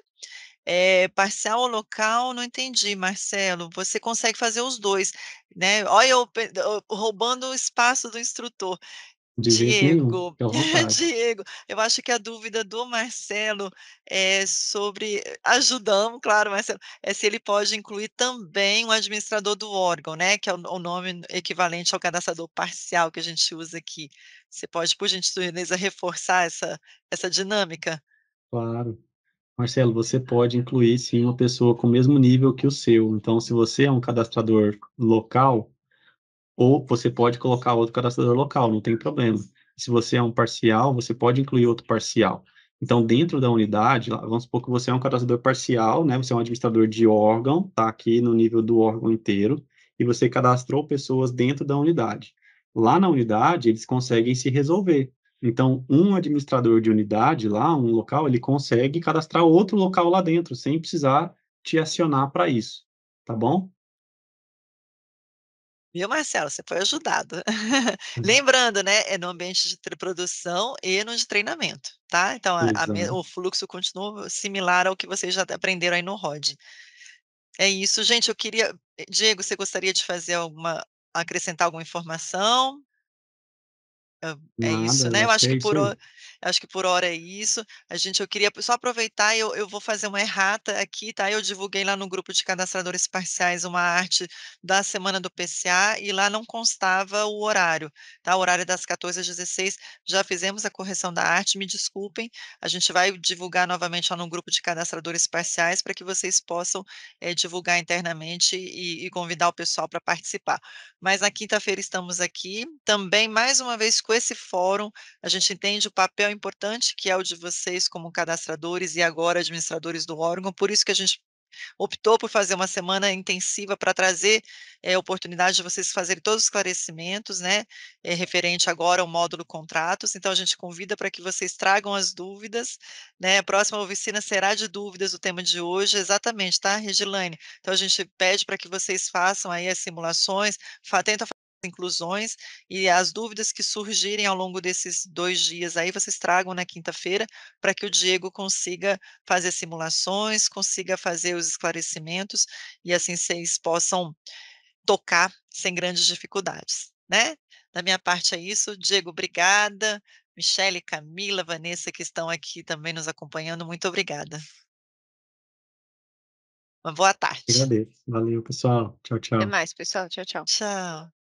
Eh, parcial ou local, não entendi, Marcelo. Você consegue fazer os 2, né. Olha eu o roubando o espaço do instrutor. Diego. Diego, eu acho que a dúvida do Marcelo é sobre ajudando, claro, Marcelo, é se ele pode incluir também um administrador do órgão, né, que é o o nome equivalente ao cadastrador parcial que a gente usa aqui. Você pode, por gentileza, reforçar essa essa dinâmica? Claro. Marcelo, você pode incluir sim uma pessoa com o mesmo nível que o seu, então se você é um cadastrador local, ou você pode colocar outro cadastrador local, não tem problema. Se você é um parcial, você pode incluir outro parcial. Então dentro da unidade, vamos supor que você é um cadastrador parcial, né, você é um administrador de órgão, tá aqui no nível do órgão inteiro, e você cadastrou pessoas dentro da unidade. Lá na unidade, eles conseguem se resolver. Então, um administrador de unidade lá, um local, ele consegue cadastrar outro local lá dentro, sem precisar te acionar para isso, tá bom? Viu, Marcelo, você foi ajudado. Hum. Lembrando, né, é no ambiente de produção e no de treinamento, tá. Então a a o fluxo continua similar ao que vocês já aprenderam aí no ROD. É isso, gente, eu queria Diego, você gostaria de fazer alguma acrescentar alguma informação? Hã, é Nada, isso, né, eu acho que é que por aí. ho acho que por hora é isso. A gente eu queria só aproveitar eu eu vou fazer uma errata aqui, tá. Eu divulguei lá no grupo de cadastradores parciais uma arte da semana do PCA e lá não constava o horário, tá. O horário é das 14 às 16, já fizemos a correção da arte, me desculpem, a gente vai divulgar novamente lá no grupo de cadastradores parciais pra que vocês possam, eh, divulgar internamente e e convidar o pessoal pra participar. Mas na quinta-feira estamos aqui, também mais uma vez com esse fórum, a gente entende o papel importante que é o de vocês como cadastradores e agora administradores do órgão, por isso que a gente optou por fazer uma semana intensiva pra trazer, eh, oportunidade de vocês fazerem todos os esclarecimentos, né, eh, referente agora ao módulo contratos, então a gente convida pra que vocês tragam as dúvidas, né. A próxima oficina será de dúvidas, o tema de hoje exatamente, tá, Regilane? Então a gente pede pra que vocês façam aí as simulações, fa tenta fazer inclusões, e as dúvidas que surgirem ao longo desses 2 dias aí, vocês tragam na quinta-feira, pra que o Diego consiga fazer simulações, consiga fazer os esclarecimentos, e assim vocês possam tocar sem grandes dificuldades, né. Da minha parte é isso, Diego obrigada, Michele, Camila, Vanessa que estão aqui também nos acompanhando, muito obrigada. Uma boa tarde. agradeço. Valeu pessoal, tchau, Até tchau. mais pessoal, tchau, tchau. Tchau.